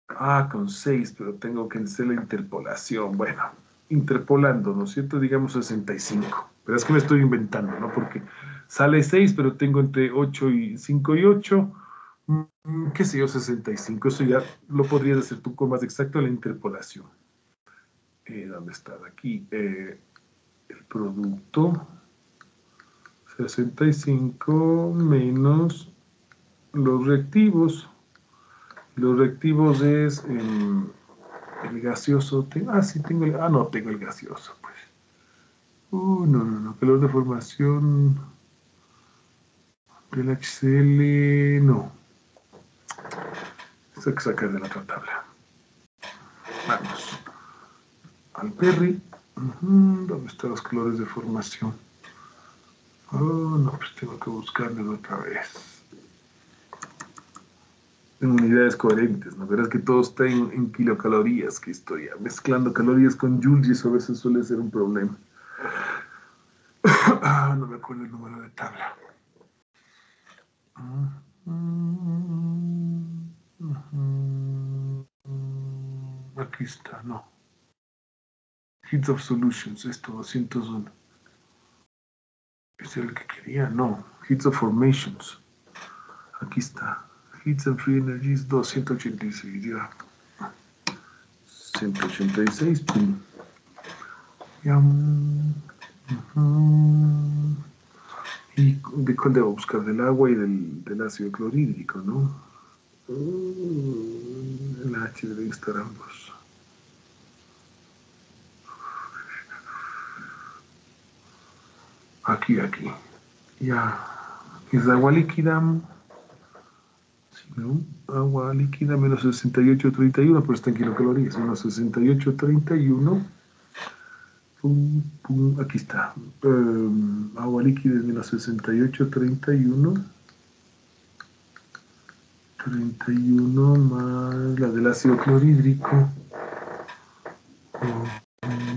Ah, con 6, pero tengo que hacer la interpolación. Bueno, interpolando, ¿no es cierto? Digamos 65. Pero es que me estoy inventando, ¿no? Porque sale 6, pero tengo entre 8 y 5 y 8. Mm, ¿Qué sé yo? 65. Eso ya lo podrías hacer tú con más exacto la interpolación. Eh, ¿dónde está? Aquí, eh, el producto 65 menos los reactivos. Los reactivos es em, el gaseoso. ah, sí, tengo el, ah, no, tengo el gaseoso, pues. Uh, no, no, no, calor de formación del HCl, no. Esto hay que sacar de la otra tabla. Vamos al Perry. ¿Dónde están los colores de formación? Oh, no, pues tengo que buscarlos otra vez. En unidades coherentes, ¿no? Verás que todo está en, kilocalorías, que estoy mezclando calorías con joules eso a veces suele ser un problema. ah, no me acuerdo el número de tabla. Aquí está, no. Heats of Solutions, esto, 201. ¿Es el que quería? No. Hits of Formations. Aquí está. Hits and Free Energies, 286, ya. 186, pum. ¿Y de cuál debo buscar? Del agua y del, del ácido clorhídrico, ¿no? Mm, el H debe estar ambos. aquí, aquí. Ya. Es agua líquida. ¿no? Agua líquida menos 68.31, pero está en kilocalorías. Menos 68.31. Pum, pum, aquí está. Um, agua líquida es menos 68.31. 31 más la del ácido clorhídrico.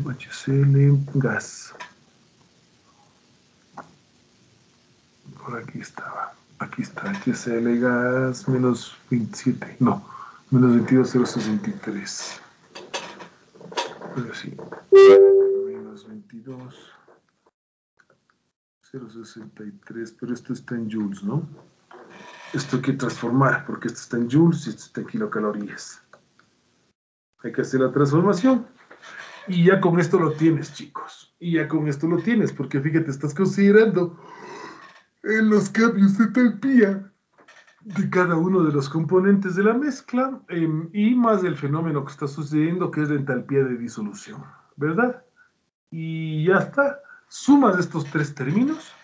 HCl, gas. por aquí estaba. Aquí está, HCl gas menos 27, no, menos 22,063. Pero sí, menos 22, 063, pero esto está en joules, ¿no? Esto hay que transformar, porque esto está en joules y esto está en kilocalorías. Hay que hacer la transformación. Y ya con esto lo tienes, chicos. Y ya con esto lo tienes, porque fíjate, estás considerando en los cambios de entalpía de cada uno de los componentes de la mezcla em, y más del fenómeno que está sucediendo que es la entalpía de disolución, ¿verdad? Y ya está. Sumas estos tres términos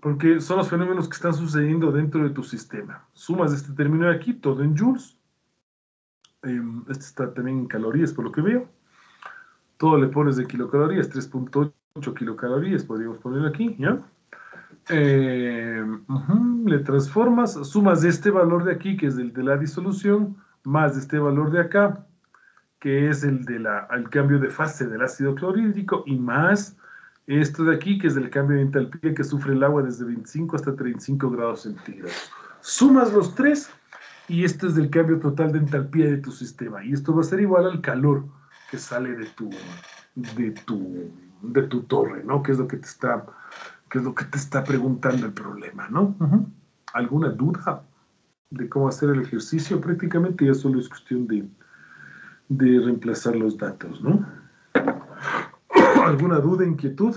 porque son los fenómenos que están sucediendo dentro de tu sistema. Sumas este término de aquí, todo en joules. Em, este está también en calorías, por lo que veo. Todo le pones de kilocalorías, 3.8 kilocalorías, podríamos poner aquí, ¿ya? Eh, le transformas, sumas de este valor de aquí, que es el de la disolución, más de este valor de acá, que es el del cambio de fase del ácido clorhídrico, y más esto de aquí, que es el cambio de entalpía que sufre el agua desde 25 hasta 35 grados centígrados. Sumas los tres y este es el cambio total de entalpía de tu sistema. Y esto va a ser igual al calor que sale de tu, de tu, de tu torre, ¿no? Que es lo que te está, que es lo que te está preguntando el problema, ¿no? ¿Alguna duda de cómo hacer el ejercicio? Prácticamente ya solo es cuestión de, de reemplazar los datos, ¿no? ¿Alguna duda, inquietud?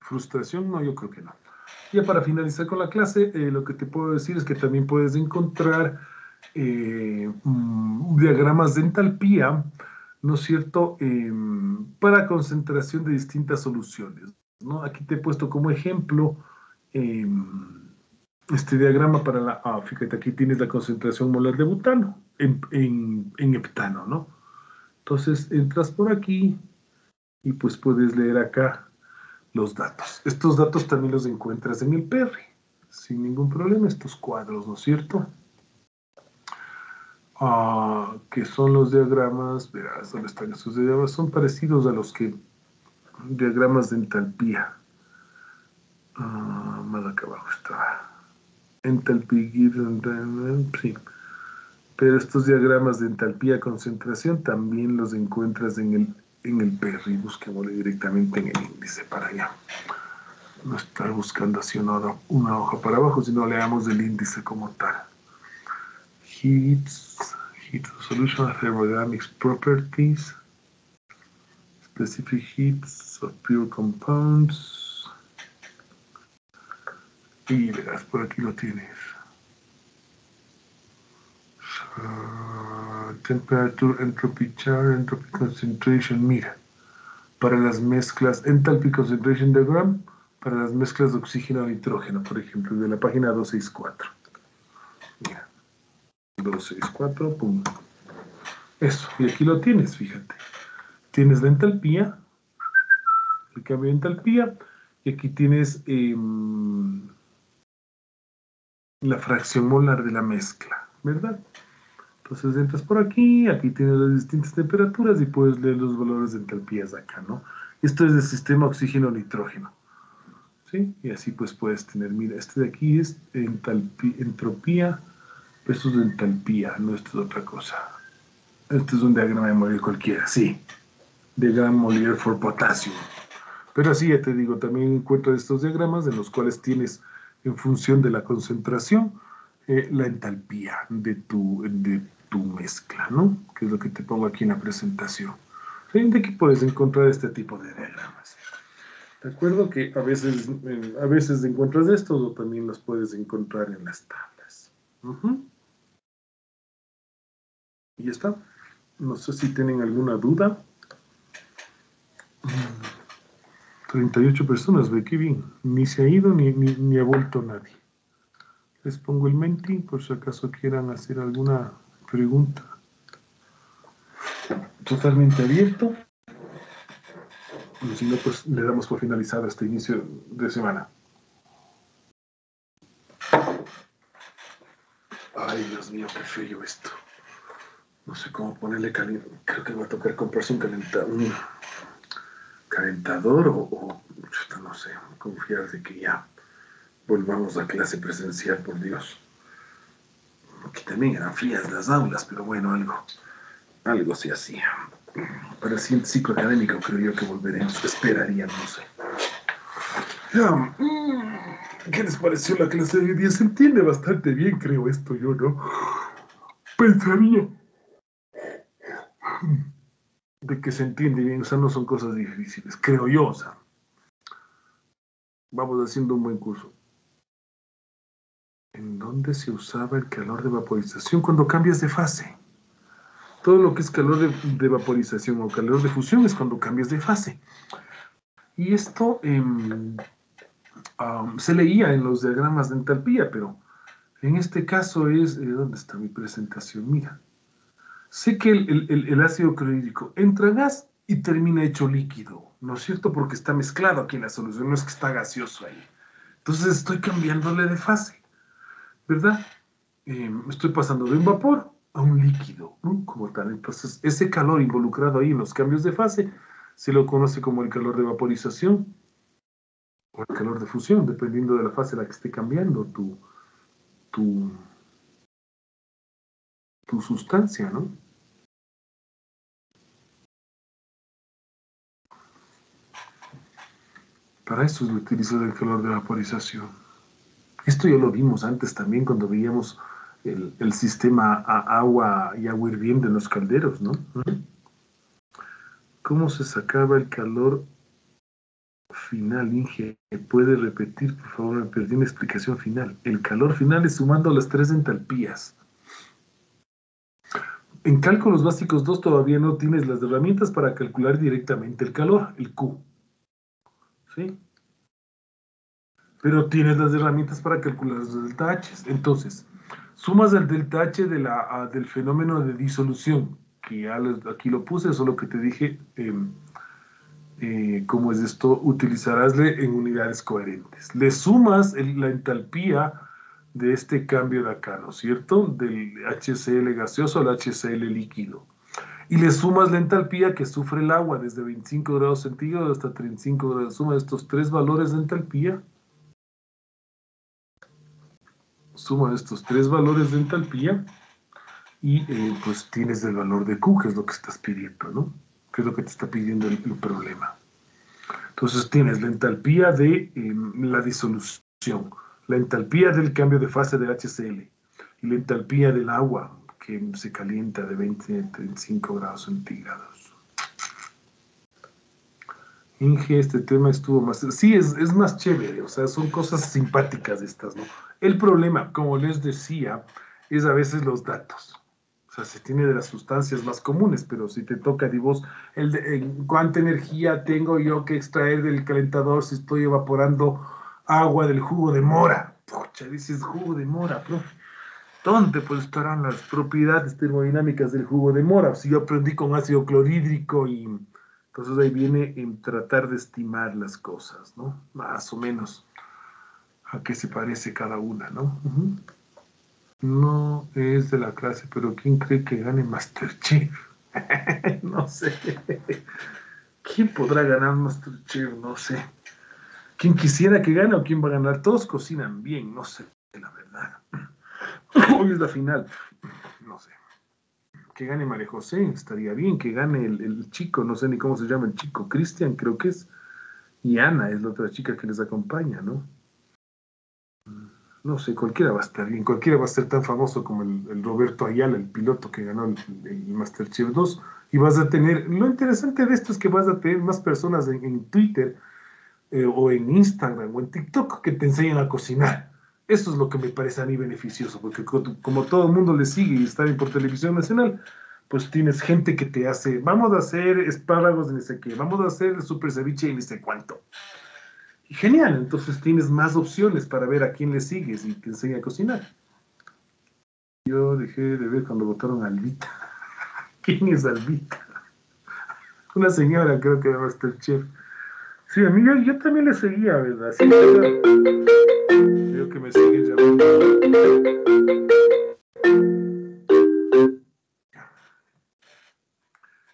¿Frustración? No, yo creo que no. Ya para finalizar con la clase, eh, lo que te puedo decir es que también puedes encontrar eh, mm, diagramas de entalpía, ¿no es cierto?, em, para concentración de distintas soluciones. ¿no? Aquí te he puesto como ejemplo em, este diagrama para la... Ah, fíjate, aquí tienes la concentración molar de butano en, en heptano, ¿no? Entonces entras por aquí y pues puedes leer acá los datos. Estos datos también los encuentras en el PERRI, sin ningún problema, estos cuadros, ¿no es cierto? Ah, que son los diagramas, verás dónde están estos diagramas, son parecidos a los que diagramas de entalpía. Ah, más acá abajo está. Entalpía, sí. Pero estos diagramas de entalpía concentración también los encuentras en el en el PRI, busquémosle directamente en el índice para allá. No estar buscando así una, una hoja para abajo, sino leamos el índice como tal. Heats, heat solution of thermodynamics properties, specific heats of pure compounds. Y verás, por aquí lo tienes. Temperature, entropy charge, entropy concentration. Mira, para las mezclas, enthalpy concentration diagram, para las mezclas de oxígeno y nitrógeno, por ejemplo, de la página 264. Mira, 264, pum. Eso, y aquí lo tienes, fíjate. Tienes la entalpía, el cambio de entalpía, y aquí tienes em, la fracción molar de la mezcla, ¿verdad? Entonces entras por aquí, aquí tienes las distintas temperaturas y puedes leer los valores de entalpías acá, ¿no? Esto es el sistema oxígeno-nitrógeno. ¿Sí? Y así pues puedes tener, mira, este de aquí es entropía versus entalpía, no esto es otra cosa. Este es un diagrama de Molière cualquiera, sí. Diagrama Molière for potasio. Pero así ya te digo, también encuentro estos diagramas en los cuales tienes en función de la concentración eh, la entalpía de tu, de tu mezcla, ¿no? Que es lo que te pongo aquí en la presentación. De aquí puedes encontrar este tipo de diagramas. De acuerdo que a veces, a veces encuentras estos o también los puedes encontrar en las tablas. Y ya está. No sé si tienen alguna duda. 38 personas, ve qué bien. Ni se ha ido ni, ni, ni ha vuelto nadie. Les pongo el menti por si acaso quieran hacer alguna pregunta. Totalmente abierto. Y si no, pues le damos por finalizado este inicio de semana. Ay, Dios mío, qué feo esto. No sé cómo ponerle caliente. Creo que va a tocar comprarse un calentador, un calentador o no sé, confiar de que ya volvamos a clase presencial, por Dios. Aquí también eran frías las aulas, pero bueno, algo, algo se hacía. Para el siguiente ciclo académico creo yo que volveremos, esperaría, no sé. Mm, ¿Qué les pareció la clase de hoy día? Se entiende bastante bien, creo esto yo, ¿no? Pensaría de que se entiende bien, o sea, no son cosas difíciles, creo yo, o sea. Vamos haciendo un buen curso en dónde se usaba el calor de vaporización cuando cambias de fase. Todo lo que es calor de, vaporización o calor de fusión es cuando cambias de fase. Y esto em, se leía en los diagramas de entalpía, pero en este caso es... Eh, ¿Dónde está mi presentación? Mira. Sé que el, el ácido clorhídrico entra gas y termina hecho líquido, ¿no es cierto? Porque está mezclado aquí en la solución, no es que está gaseoso ahí. Entonces estoy cambiándole de fase. ¿Verdad? Eh, estoy pasando de un vapor a un líquido, como tal. Entonces, ese calor involucrado ahí en los cambios de fase se lo conoce como el calor de vaporización o el calor de fusión, dependiendo de la fase en la que esté cambiando tu, tu, sustancia, ¿no? Para eso es el utilizo del calor de vaporización. Esto ya lo vimos antes también cuando veíamos el, sistema a agua y agua hirviendo en los calderos, ¿no? ¿Cómo se sacaba el calor final, Inge? ¿Puede repetir, por favor? Me perdí una explicación final. El calor final es sumando las tres entalpías. En cálculos básicos 2 todavía no tienes las herramientas para calcular directamente el calor, el Q. ¿Sí? Pero tienes las herramientas para calcular los delta H. Entonces, sumas el delta H del fenómeno de disolución, que ya aquí lo puse, solo que te dije em, eh, cómo es esto, utilizarásle en unidades coherentes. Le sumas la entalpía de este cambio de acá, ¿no es cierto? Del HCl gaseoso al HCl líquido. Y le sumas la entalpía que sufre el agua desde 25 grados centígrados hasta 35 grados. Suma estos tres valores de entalpía. Suma estos tres valores de entalpía y eh, pues tienes el valor de Q, que es lo que estás pidiendo, ¿no? Que es lo que te está pidiendo el, problema. Entonces tienes la entalpía de em, la disolución la entalpía del cambio de fase del HCl y la entalpía del agua que se calienta de 20 a 35 grados centígrados. Inge, este tema estuvo más... Sí, es, es más chévere, o sea, son cosas simpáticas estas, ¿no? El problema, como les decía, es a veces los datos. O sea, se tiene de las sustancias más comunes, pero si te toca, di vos, el de, ¿cuánta energía tengo yo que extraer del calentador si estoy evaporando agua del jugo de mora. Pucha, dices jugo de mora, profe. ¿Dónde pues estarán las propiedades termodinámicas del jugo de mora? Si yo aprendí con ácido clorhídrico y entonces ahí viene en tratar de estimar las cosas, ¿no? Más o menos a qué se parece cada una, ¿no? No es de la clase, pero ¿quién cree que gane Masterchef? no sé. ¿Quién podrá ganar Masterchef? No sé. ¿Quién quisiera que gane o quién va a ganar? Todos cocinan bien, no sé, la verdad. Hoy es la final, no sé. Que gane María José, estaría bien. Que gane el, chico, no sé ni cómo se llama el chico, Cristian, creo que es. Y Ana es la otra chica que les acompaña, ¿no? No sé, cualquiera va a estar bien, cualquiera va a ser tan famoso como el, Roberto Ayala, el piloto que ganó el, el, Masterchef 2. Y vas a tener, lo interesante de esto es que vas a tener más personas en, en Twitter eh, o en Instagram o en TikTok que te enseñan a cocinar. Eso es lo que me parece a mí beneficioso, porque como todo el mundo le sigue y está por televisión nacional, pues tienes gente que te hace, vamos a hacer espárragos de ni sé qué, vamos a hacer super ceviche y ni sé cuánto. Y genial, entonces tienes más opciones para ver a quién le sigues y te enseña a cocinar. Yo dejé de ver cuando votaron a Albita. ¿Quién es Albita? Una señora, creo que va a estar chef. Sí, a mí yo, también le seguía, ¿verdad? Sí, Creo que me sigue llamando.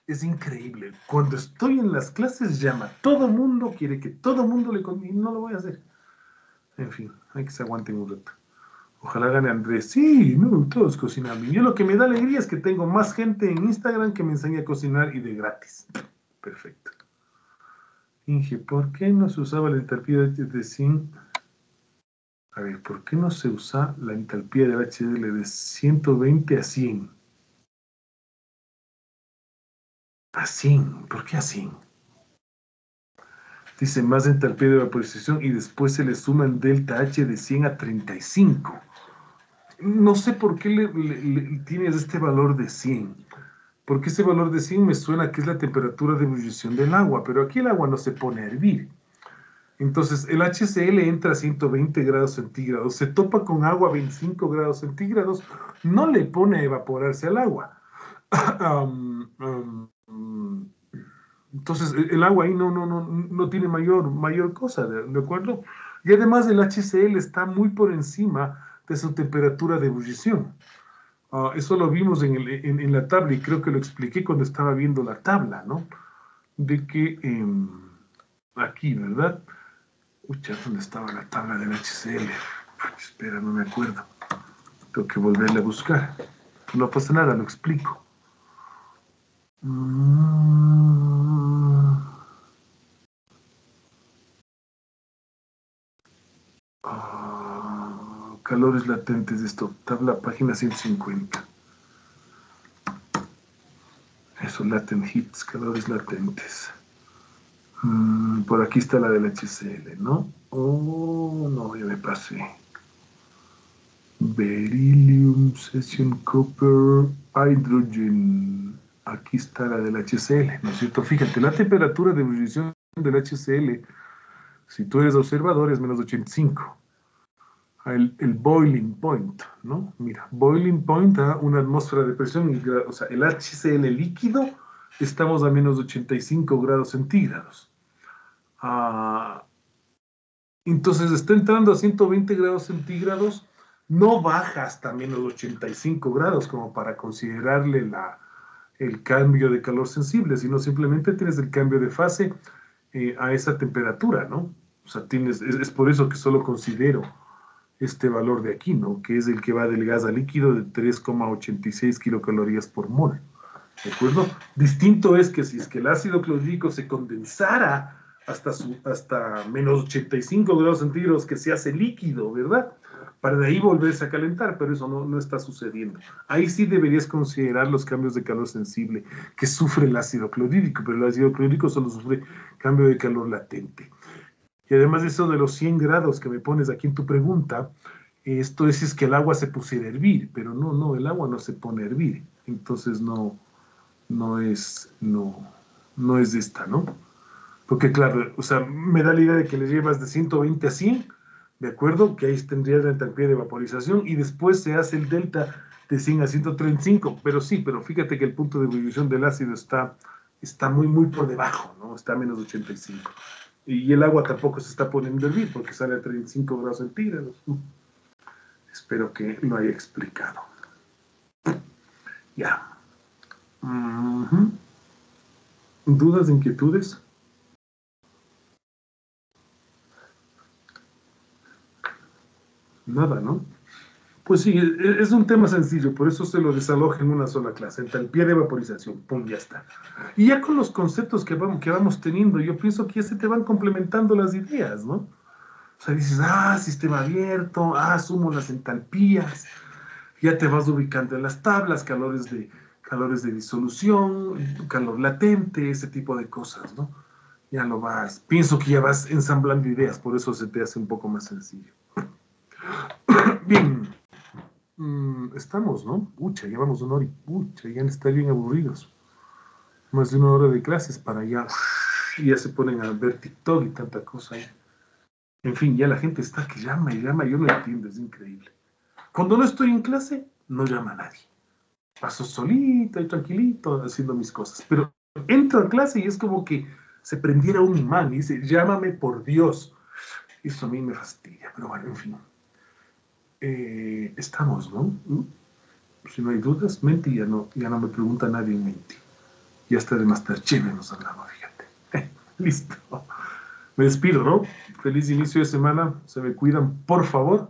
Es increíble. Cuando estoy en las clases llama. Todo mundo quiere que todo mundo le y No lo voy a hacer. En fin, hay que se aguanten un rato. Ojalá gane Andrés. Sí, no, todos cocinan bien. Yo lo que me da alegría es que tengo más gente en Instagram que me enseña a cocinar y de gratis. Perfecto. Inge, ¿por qué no se usaba la entalpía de zinc? A ver, ¿por qué no se usa la entalpía del HDL de 120 a 100? A 100, ¿por qué a 100? Dice más entalpía de vaporización y después se le suma el delta H de 100 a 35. No sé por qué le, tienes este valor de 100 porque ese valor de 100 me suena que es la temperatura de ebullición del agua, pero aquí el agua no se pone a hervir. Entonces el HCl entra a 120 grados centígrados, se topa con agua a 25 grados centígrados, no le pone a evaporarse al agua. entonces el agua ahí no, no, no, no tiene mayor, mayor cosa, ¿de acuerdo? Y además el HCl está muy por encima de su temperatura de ebullición. Ah, eso lo vimos en, la tabla y creo que lo expliqué cuando estaba viendo la tabla, ¿no? De que em, aquí, ¿verdad? Ucha, ¿dónde estaba la tabla del HCl? Espera, no me acuerdo. Tengo que volverle a buscar. No pasa nada, lo explico. Mm. Ah, calores latentes de esto. Tabla, página 150. Eso, latent hits, calores latentes. Mm, por aquí está la del HCl, ¿no? Oh, no, ya me pasé. Beryllium, session copper, hydrogen. Aquí está la del HCl, ¿no es cierto? Fíjate, la temperatura de ebullición del HCl, si tú eres observador, es menos 85. El, boiling point, ¿no? Mira, boiling point a una atmósfera de presión, o sea, el HCl líquido, estamos a menos 85 grados centígrados. Ah, entonces está entrando a 120 grados centígrados, no baja hasta menos 85 grados como para considerarle la, el cambio de calor sensible, sino simplemente tienes el cambio de fase eh, a esa temperatura, ¿no? O sea, tienes, es, por eso que solo considero este valor de aquí, ¿no? Que es el que va del gas a líquido de 3,86 kilocalorías por mol. ¿De acuerdo? Distinto es que si es que el ácido clorhídrico se condensara hasta, su, hasta menos 85 grados centígrados que se hace líquido, ¿verdad? Para de ahí volverse a calentar, pero eso no, no está sucediendo. Ahí sí deberías considerar los cambios de calor sensible que sufre el ácido clorhídrico, pero el ácido clorhídrico solo sufre cambio de calor latente. Y además de eso de los 100 grados que me pones aquí en tu pregunta, esto es, es que el agua se pusiera a hervir, pero no, no, el agua no se pone a hervir. Entonces no, no es, no, no es esta, ¿no? Porque claro, o sea, me da la idea de que le llevas de 120 a 100, ¿de acuerdo? Que ahí tendrías la entropía de vaporización y después se hace el delta de 100 a 135, pero sí, pero fíjate que el punto de ebullición del ácido está, está muy, muy por debajo, ¿no? Está a menos 85. Y el agua tampoco se está poniendo a porque sale a 35 grados centígrados. Espero que lo haya explicado. Ya. ¿Dudas, inquietudes? Nada, ¿no? Pues sí, e, es un tema sencillo, por eso se lo desaloja en una sola clase, pie de vaporización, pum, ya está. Y ya con los conceptos que vamos, que vamos teniendo, yo pienso que ya se te van complementando las ideas, ¿no? O sea, dices, ah, sistema abierto, ah, sumo las entalpías, ya te vas ubicando en las tablas, calores de, calores de disolución, calor latente, ese tipo de cosas, ¿no? Ya lo vas, pienso que ya vas ensamblando ideas, por eso se te hace un poco más sencillo. Bien, mm, estamos, ¿no? Pucha, llevamos una hora y pucha, ya están bien aburridos. Más de una hora de clases para allá. Y ya se ponen a ver TikTok y tanta cosa ahí. En fin, ya la gente está que llama y llama, yo no entiendo, es increíble. Cuando no estoy en clase, no llama a nadie. Paso solito y tranquilito haciendo mis cosas. Pero entro a clase y es como que se prendiera un imán y dice, llámame por Dios. Eso a mí me fastidia, pero bueno, en fin. Eh, estamos, ¿no? ¿Mm? Si no hay dudas, Menti ya no, ya no me pregunta nadie en Menti. Ya está de Masterchef nos hablamos, fíjate. Listo. Me despido, ¿no? Feliz inicio de semana. Se me cuidan, por favor.